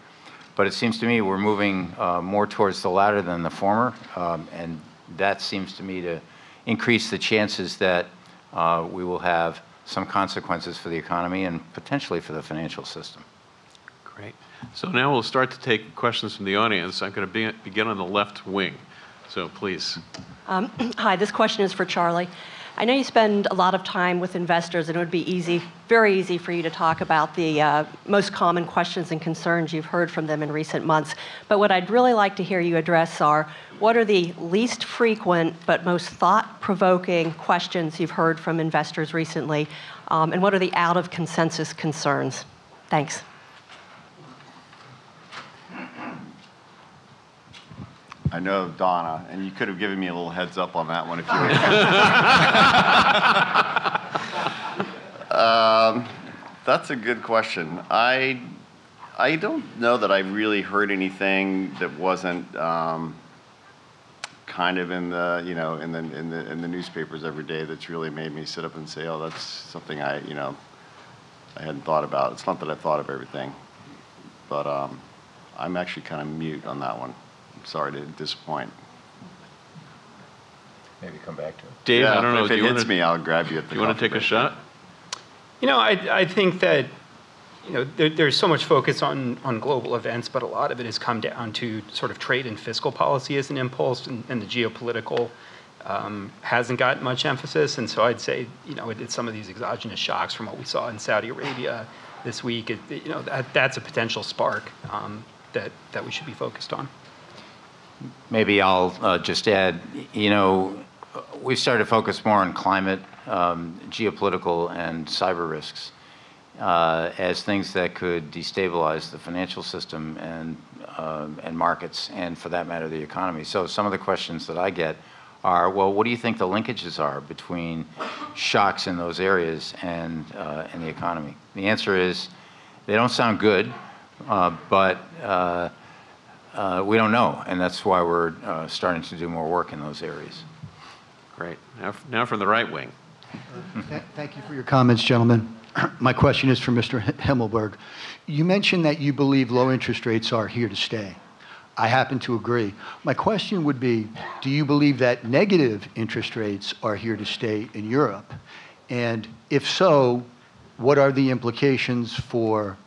But it seems to me we're moving uh, more towards the latter than the former, um, and that seems to me to increase the chances that uh, we will have some consequences for the economy and potentially for the financial system. Great. So now we'll start to take questions from the audience. I'm going to begin on the left wing. So please. Um, Hi, this question is for Charlie. I know you spend a lot of time with investors, and it would be easy, very easy for you to talk about the uh, most common questions and concerns you've heard from them in recent months. But what I'd really like to hear you address are what are the least frequent but most thought provoking questions you've heard from investors recently, um, and what are the out of consensus concerns? Thanks. I know Donna, and you could have given me a little heads up on that one if you. um, that's a good question. I I don't know that I really heard anything that wasn't um, kind of in the you know in the in the in the newspapers every day that's really made me sit up and say, oh, that's something I you know I hadn't thought about. It's not that I thought of everything, but um, I'm actually kind of mute on that one sorry to disappoint. Maybe come back to it. Dave, yeah, I don't know. If do it you hits wanna, me, I'll grab you at the. You want to coffee take a break. shot? You know, I, I think that you know there, there's so much focus on on global events, but a lot of it has come down to sort of trade and fiscal policy as an impulse, and, and the geopolitical um, hasn't gotten much emphasis. And so I'd say you know it, it's some of these exogenous shocks from what we saw in Saudi Arabia this week. It, you know that that's a potential spark um, that that we should be focused on. Maybe I'll uh, just add, you know, we've started to focus more on climate, um, geopolitical, and cyber risks uh, as things that could destabilize the financial system and, uh, and markets, and for that matter, the economy. So some of the questions that I get are, well, what do you think the linkages are between shocks in those areas and, uh, and the economy? The answer is they don't sound good, uh, but uh, we don't know, and that's why we're uh, starting to do more work in those areas. Great. Now, now from the right wing. Th- Thank you for your comments, gentlemen. My question is for Mr. H- Himmelberg. You mentioned that you believe low interest rates are here to stay. I happen to agree. My question would be, do you believe that negative interest rates are here to stay in Europe? And if so, what are the implications for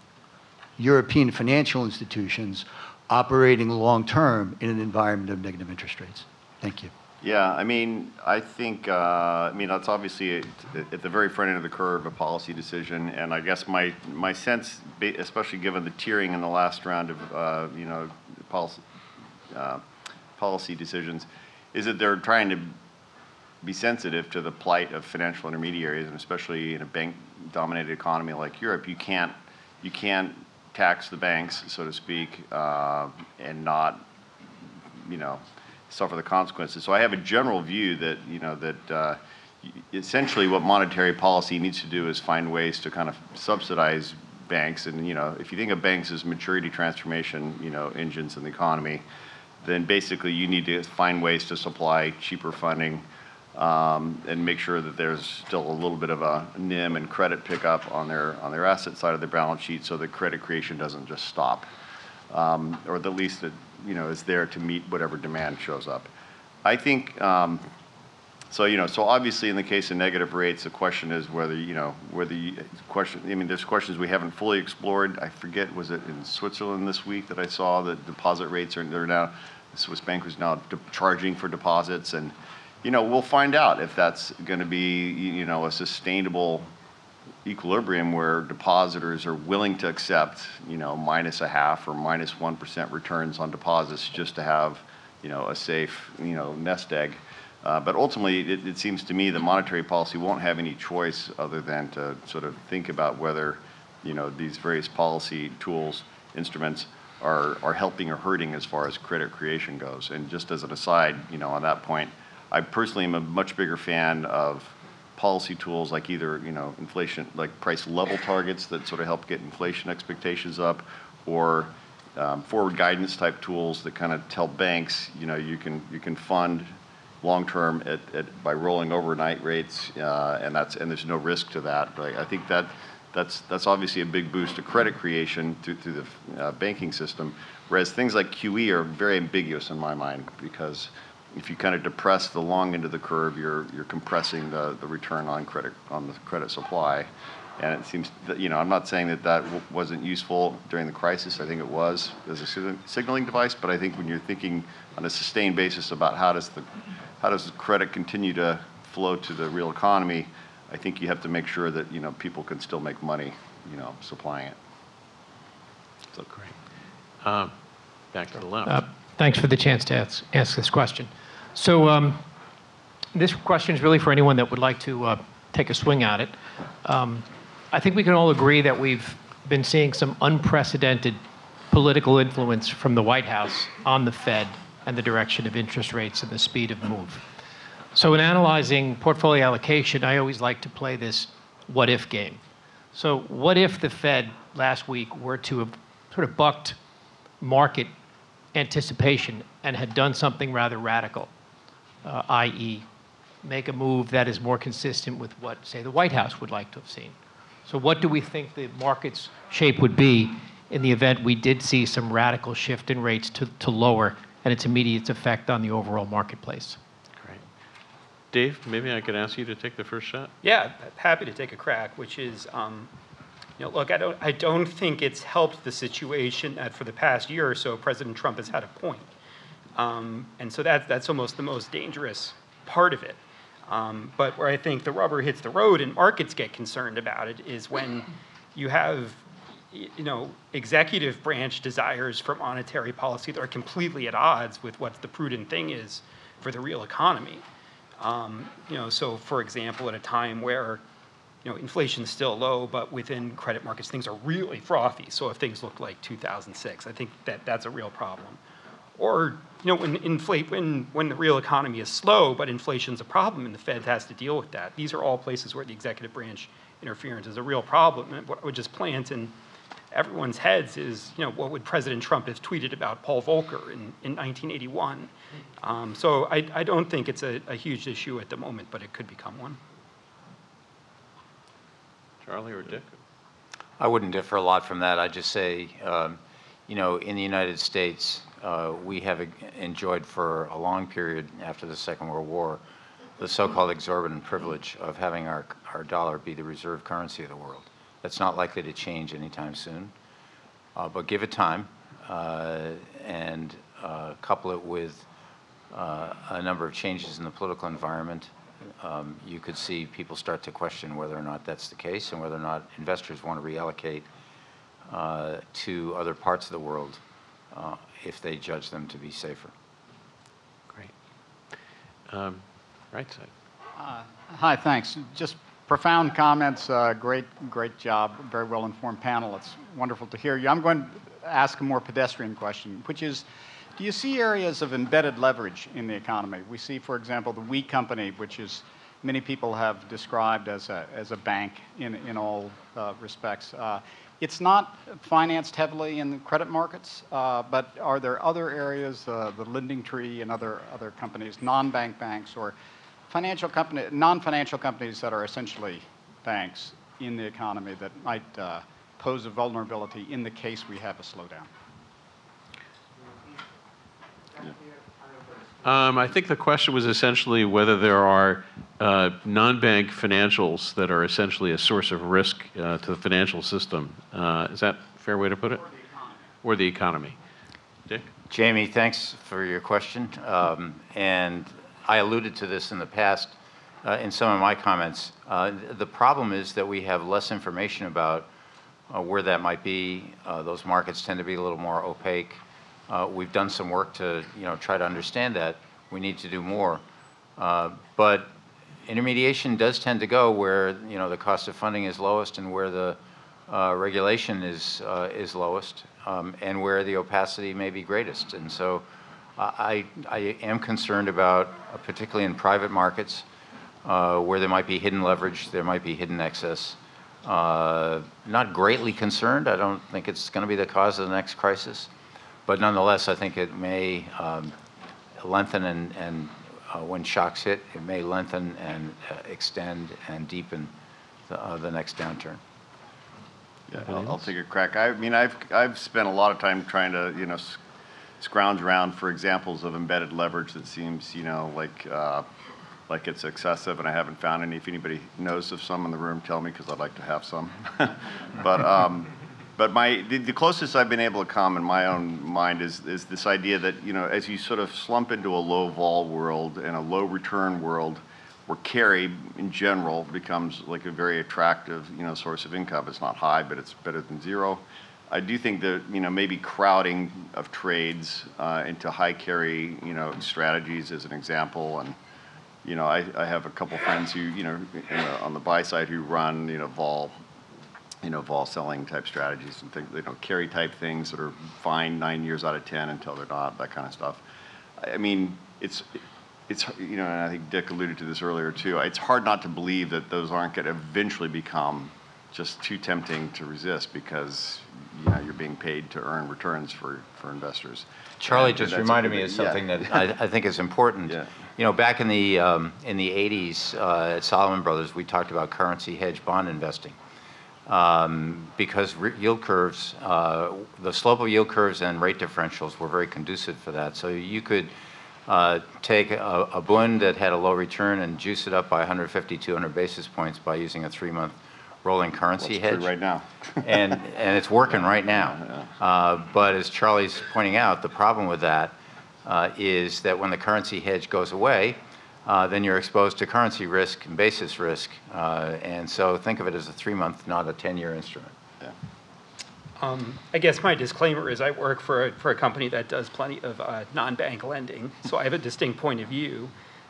European financial institutions operating long-term in an environment of negative interest rates? Thank you. Yeah, I mean, I think, uh, I mean, that's obviously at, at the very front end of the curve, a policy decision, and I guess my, my sense, especially given the tiering in the last round of, uh, you know, policy, uh, policy decisions, is that they're trying to be sensitive to the plight of financial intermediaries, and especially in a bank-dominated economy like Europe, you can't, you can't tax the banks, so to speak, uh, and not, you know, suffer the consequences. So I have a general view that, you know, that uh, essentially what monetary policy needs to do is find ways to kind of subsidize banks. And, you know, if you think of banks as maturity transformation, you know, engines in the economy, then basically you need to find ways to supply cheaper funding and make sure that there's still a little bit of a NIM and credit pickup on their on their asset side of the balance sheet, so that credit creation doesn't just stop, um, or at least it you know is there to meet whatever demand shows up. I think um, So, you know, so obviously in the case of negative rates, the question is whether, you know, whether you, question, I mean, there's questions we haven't fully explored. I forget, was it in Switzerland this week that I saw that deposit rates are, they're now, the Swiss bank was now charging for deposits and, you know, we'll find out if that's going to be, you know, a sustainable equilibrium where depositors are willing to accept, you know, minus a half or minus 1 returns on deposits just to have, you know, a safe, you know, nest egg. Uh, But ultimately, it, it seems to me the monetary policy won't have any choice other than to sort of think about whether, you know, these various policy tools, instruments are, are helping or hurting as far as credit creation goes. And just as an aside, you know, on that point, I personally am a much bigger fan of policy tools like either, you know, inflation, like price level targets that sort of help get inflation expectations up, or um, forward guidance type tools that kind of tell banks, you know, you can, you can fund long-term at, at, by rolling overnight rates, uh, and that's, and there's no risk to that. But I think that, that's, that's obviously a big boost to credit creation through, through the uh, banking system, whereas things like QE are very ambiguous in my mind, because if you kind of depress the long end of the curve, you're, you're compressing the, the return on credit, on the credit supply. And it seems that, you know, I'm not saying that that wasn't useful during the crisis. I think it was as a signaling device, but I think when you're thinking on a sustained basis about how does the, how does the credit continue to flow to the real economy, I think you have to make sure that, you know, people can still make money, you know, supplying it. So great. Um, Back to the left. Uh, Thanks for the chance to ask, ask this question. So um, this question is really for anyone that would like to uh, take a swing at it. Um, I think we can all agree that we've been seeing some unprecedented political influence from the White House on the Fed and the direction of interest rates and the speed of move. So in analyzing portfolio allocation, I always like to play this what if game. So what if the Fed last week were to have sort of bucked market anticipation and had done something rather radical, uh, i.e., make a move that is more consistent with what, say, the White House would like to have seen. So, what do we think the market's shape would be in the event we did see some radical shift in rates to, to lower and its immediate effect on the overall marketplace? Great. Dave, maybe I could ask you to take the first shot? Yeah, happy to take a crack, which is, um, you know, look, I don't, I don't think it's helped the situation that for the past year or so, President Trump has had a point. Um, and so that, that's almost the most dangerous part of it. Um, but where I think the rubber hits the road and markets get concerned about it is when you have, you know, executive branch desires for monetary policy that are completely at odds with what the prudent thing is for the real economy. Um, you know, so for example, at a time where you know inflation's still low, but within credit markets things are really frothy. So if things look like 2006, I think that that's a real problem. Or you know, when inflate when when the real economy is slow, but inflation's a problem, and the Fed has to deal with that. These are all places where the executive branch interference is a real problem. And what I would just plant in everyone's heads is, you know, what would President Trump have tweeted about Paul Volcker in, in 1981? Um, so I, I don't think it's a, a huge issue at the moment, but it could become one. Charlie or Dick? I wouldn't differ a lot from that. I'd just say, um, you know, in the United States, uh, we have enjoyed for a long period after the Second World War the so-called exorbitant privilege of having our, our dollar be the reserve currency of the world. That's not likely to change anytime soon. Uh, but give it time uh, and uh, couple it with uh, a number of changes in the political environment, um, you could see people start to question whether or not that's the case and whether or not investors want to reallocate uh, to other parts of the world uh, if they judge them to be safer. Great. Um, Right side. Hi, thanks. Just profound comments, uh, great, great job, very well-informed panel. It's wonderful to hear you. I'm going to ask a more pedestrian question, which is, do you see areas of embedded leverage in the economy? We see, for example, the We Company, which is many people have described as a, as a bank in, in all uh, respects. Uh, it's not financed heavily in the credit markets, uh, but are there other areas, uh, the Lending Tree and other, other companies, non-bank banks, or financial company, non-financial companies that are essentially banks in the economy that might uh, pose a vulnerability in the case we have a slowdown? Um, I think the question was essentially whether there are uh, non-bank financials that are essentially a source of risk uh, to the financial system. Uh, is that a fair way to put it? Or the economy. Dick? Jamie, thanks for your question. Um, And I alluded to this in the past uh, in some of my comments. Uh, The problem is that we have less information about uh, where that might be. Uh, Those markets tend to be a little more opaque. Uh, We've done some work to, you know, try to understand that. We need to do more. Uh, But intermediation does tend to go where, you know, the cost of funding is lowest and where the uh, regulation is, uh, is lowest, um, and where the opacity may be greatest. And so I, I am concerned about, uh, particularly in private markets, uh, where there might be hidden leverage, there might be hidden excess. Uh, Not greatly concerned. I don't think it's going to be the cause of the next crisis. But nonetheless, I think it may um, lengthen and, and uh, when shocks hit, it may lengthen and uh, extend and deepen the, uh, the next downturn. Yeah, I'll, I'll take a crack. I mean, I've, I've spent a lot of time trying to, you know, scrounge around for examples of embedded leverage that seems, you know, like, uh, like it's excessive, and I haven't found any. If anybody knows of some in the room, tell me, because I'd like to have some. But, um, but my, the, the closest I've been able to come in my own mind is, is this idea that, you know, as you sort of slump into a low vol world and a low return world, where carry in general becomes like a very attractive, you know, source of income. It's not high, but it's better than zero. I do think that, you know, maybe crowding of trades uh, into high carry, you know, strategies as an example. And, you know, I, I have a couple friends who, you know, in the, on the buy side who run, you know, vol, you know, vol selling type strategies and things, you know, carry type things that are fine nine years out of 10 until they're not, that kind of stuff. I mean, it's, it's, you know, and I think Dick alluded to this earlier too. It's hard not to believe that those aren't going to eventually become just too tempting to resist because, you know, you're being paid to earn returns for, for investors. Charlie And just reminded me of something yeah. that I, I think is important. Yeah. You know, back in the, um, in the 80s uh, at Salomon Brothers, we talked about currency hedge bond investing. Um, because yield curves, uh, the slope of yield curves and rate differentials were very conducive for that. So you could uh, take a, a bond that had a low return and juice it up by 150, 200 basis points by using a three-month rolling currency true hedge right now. and, and it's working right now. Uh, But as Charlie's pointing out, the problem with that uh, is that when the currency hedge goes away, uh, then you're exposed to currency risk and basis risk. Uh, And so think of it as a three-month, not a 10-year instrument. Um, I guess my disclaimer is I work for a, for a company that does plenty of uh, non-bank lending, so I have a distinct point of view.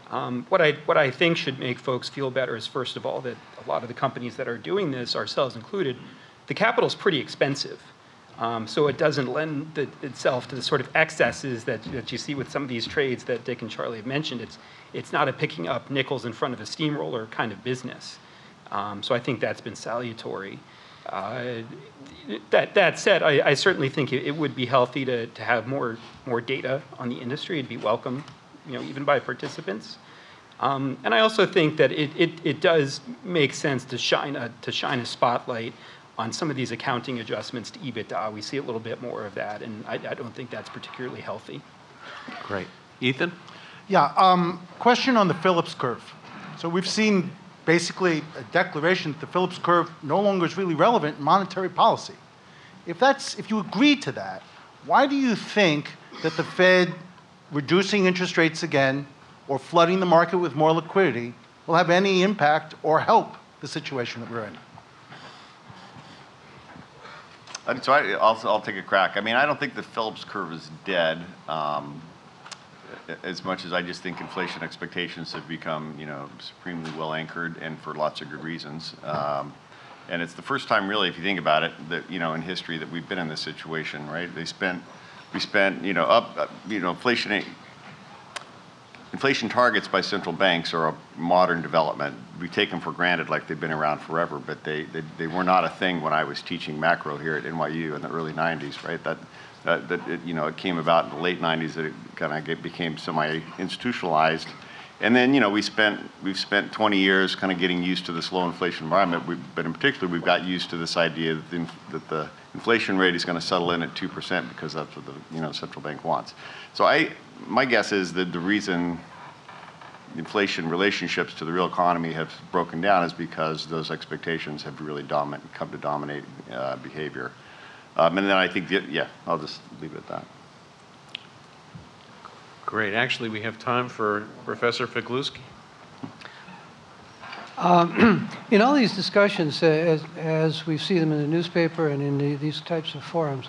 Um, what I what I think should make folks feel better is first of all that a lot of the companies that are doing this, ourselves included, the capital is pretty expensive, um, so it doesn't lend the, itself to the sort of excesses that, that you see with some of these trades that Dick and Charlie have mentioned. It's it's not a picking up nickels in front of a steamroller kind of business. Um, so I think that's been salutary. Uh, that, that said, I, I certainly think it, it would be healthy to, to have more, more data on the industry. It'd be welcome, you know, even by participants. Um, and I also think that it, it, it does make sense to shine, a, to shine a spotlight on some of these accounting adjustments to EBITDA. We see a little bit more of that, and I, I don't think that's particularly healthy. Great. Ethan? Yeah, um, question on the Phillips curve. So we've seen basically a declaration that the Phillips curve no longer is really relevant in monetary policy. If that's, if you agree to that, why do you think that the Fed reducing interest rates again or flooding the market with more liquidity will have any impact or help the situation that we're in? Uh, So I, I'll, I'll take a crack. I mean, I don't think the Phillips curve is dead. Um, as much as I just think inflation expectations have become, you know, supremely well anchored and for lots of good reasons. Um, and it's the first time, really, if you think about it, that you know, in history, that we've been in this situation, right? They spent, we spent, you know, up, uh, you know, inflation. Inflation targets by central banks are a modern development. We take them for granted like they've been around forever, but they, they, they were not a thing when I was teaching macro here at NYU in the early 90s, right? That, that, that it, you know, it came about in the late 90s that it kind of became semi-institutionalized. And then, you know, we spent, we've spent 20 years kind of getting used to this low inflation environment, we, but in particular, we've got used to this idea that the, that the inflation rate is going to settle in at 2% because that's what the, you know, central bank wants. So I, my guess is that the reason inflation relationships to the real economy have broken down is because those expectations have really dominant, come to dominate uh, behavior. Um, and then I think, that, yeah, I'll just leave it at that. Great. Actually, we have time for Professor Figlewski. In all these discussions, uh, as, as we see them in the newspaper and in the, these types of forums,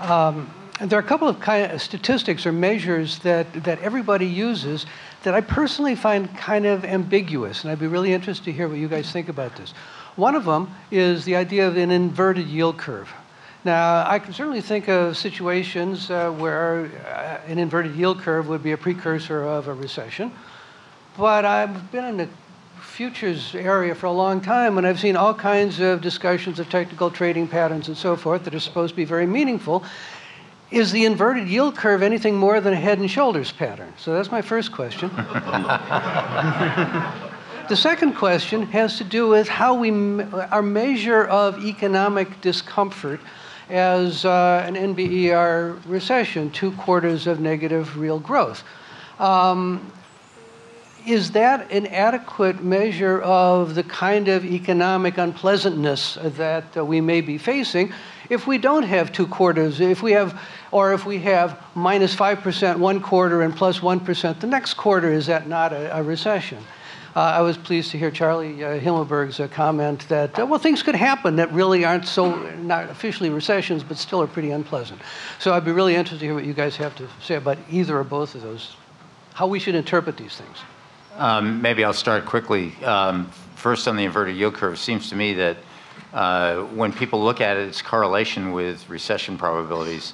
um, there are a couple of kind of statistics or measures that, that everybody uses that I personally find kind of ambiguous, and I'd be really interested to hear what you guys think about this. One of them is the idea of an inverted yield curve. Now, I can certainly think of situations uh, where uh, an inverted yield curve would be a precursor of a recession, but I've been in the futures area for a long time, and I've seen all kinds of discussions of technical trading patterns and so forth that are supposed to be very meaningful. Is the inverted yield curve anything more than a head and shoulders pattern? So that's my first question. the second question has to do with how we, our measure of economic discomfort as uh, an NBER recession, two quarters of negative real growth. Um, is that an adequate measure of the kind of economic unpleasantness that uh, we may be facing if we don't have two quarters, if we have, or if we have minus 5% one quarter and plus 1 the next quarter, is that not a, a recession? Uh, I was pleased to hear Charlie uh, Himmelberg's uh, comment that, uh, well, things could happen that really aren't so, not officially recessions, but still are pretty unpleasant. So I'd be really interested to hear what you guys have to say about either or both of those, how we should interpret these things. Um, maybe I'll start quickly. Um, first, on the inverted yield curve, it seems to me that uh, when people look at it, its correlation with recession probabilities.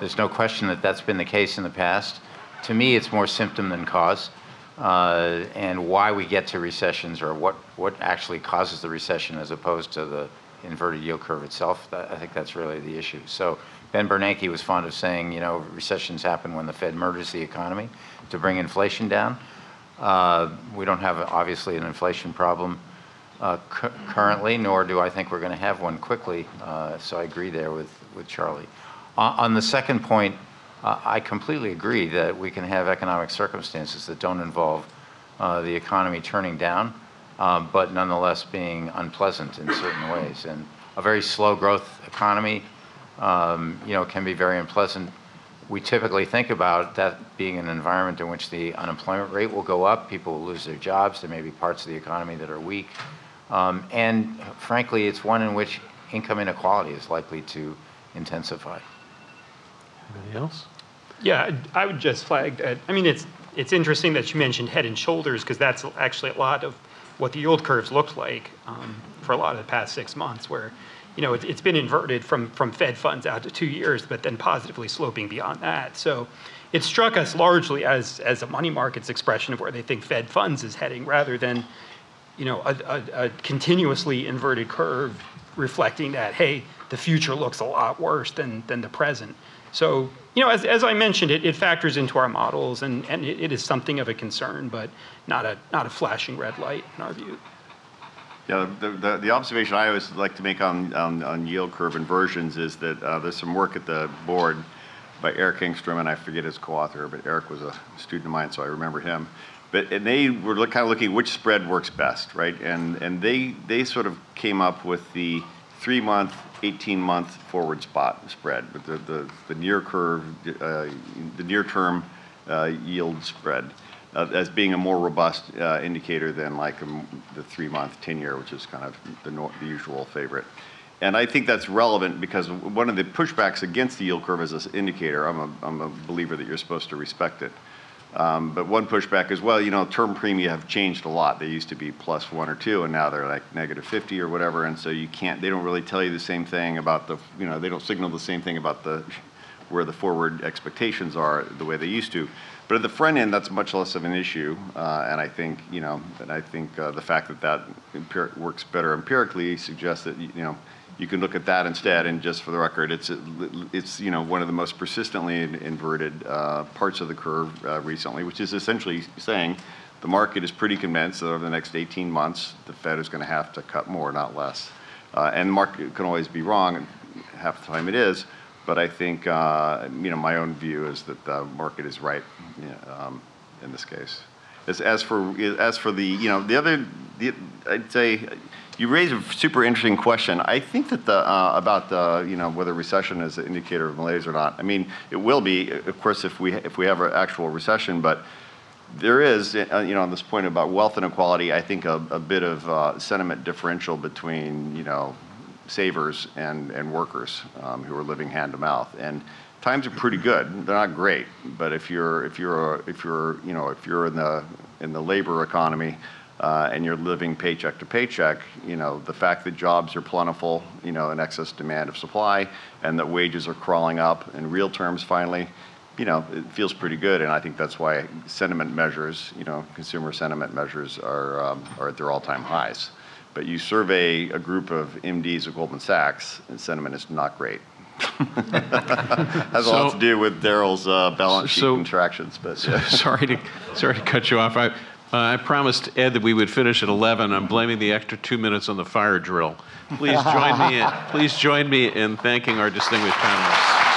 There's no question that that's been the case in the past. To me, it's more symptom than cause. Uh, and why we get to recessions or what, what actually causes the recession as opposed to the inverted yield curve itself, that, I think that's really the issue. So Ben Bernanke was fond of saying, you know, recessions happen when the Fed murders the economy to bring inflation down. Uh, we don't have, obviously, an inflation problem uh, cu currently, nor do I think we're going to have one quickly. Uh, so I agree there with, with Charlie. on the second point, uh, I completely agree that we can have economic circumstances that don't involve uh, the economy turning down, um, but nonetheless being unpleasant in certain ways. And a very slow growth economy, um, you know, can be very unpleasant we typically think about that being an environment in which the unemployment rate will go up, people will lose their jobs, there may be parts of the economy that are weak. Um, and frankly, it's one in which income inequality is likely to intensify. Anybody else? Yeah, I would just flag that. I mean, it's it's interesting that you mentioned head and shoulders because that's actually a lot of what the yield curves looked like um, for a lot of the past six months, where you know, it, has been inverted from, from Fed funds out to two years, but then positively sloping beyond that. So it struck us largely as, as a money markets expression of where they think Fed funds is heading rather than, you know, a, a, a continuously inverted curve reflecting that, hey, the future looks a lot worse than, than the present. So, you know, as, as I mentioned, it, it factors into our models and, and it, it is something of a concern, but not a, not a flashing red light in our view. Yeah, the, the, the, observation I always like to make on, on, on yield curve inversions is that uh, there's some work at the board by Eric Engstrom, and I forget his co-author, but Eric was a student of mine, so I remember him. But and they were look, kind of looking which spread works best, right? And and they they sort of came up with the three-month 18-month forward spot spread, but the, the, the near curve, uh, the near term uh, yield spread uh, as being a more robust uh, indicator than like the three month, 10 year, which is kind of the, the, usual favorite. And I think that's relevant because one of the pushbacks against the yield curve as an indicator, I'm a, I'm a believer that you're supposed to respect it. Um, but one pushback is, well, you know, term premia have changed a lot. They used to be plus one or two, and now they're like negative 50 or whatever. And so you can't, they don't really tell you the same thing about the, you know, they don't signal the same thing about the, where the forward expectations are the way they used to. But at the front end, that's much less of an issue, uh, and I think you know, and I think uh, the fact that that works better empirically suggests that you know you can look at that instead. And just for the record, it's it's you know one of the most persistently inverted uh, parts of the curve uh, recently, which is essentially saying the market is pretty convinced that over the next 18 months the Fed is going to have to cut more, not less. Uh, and the market can always be wrong, and half the time it is. But I think uh, you know my own view is that the market is right you know, um, in this case. As, as for as for the you know the other, the, I'd say you raise a super interesting question. I think that the uh, about the you know whether recession is an indicator of malaise or not. I mean, it will be, of course, if we if we have an actual recession, but there is, uh, you know, on this point about wealth inequality, I think a, a bit of uh, sentiment differential between, you know, savers and, and workers um, who are living hand to mouth. And times are pretty good. They're not great, but if you're if you're if you're you know if you're in the in the labor economy uh, and you're living paycheck to paycheck, you know the fact that jobs are plentiful, you know, in excess demand of supply, and that wages are crawling up in real terms finally you know, it feels pretty good, and I think that's why sentiment measures, you know, consumer sentiment measures are, um, are at their all-time highs. But you survey a group of MDs at Goldman Sachs, and sentiment is not great. Has a lot to do with Darrell's uh, balance sheet So- contractions, but yeah. sorry to sorry to cut you off. I, uh, I promised Ed that we would finish at 11. I'm blaming the extra two minutes on the fire drill. Please join me. In, please join me in thanking our distinguished panelists.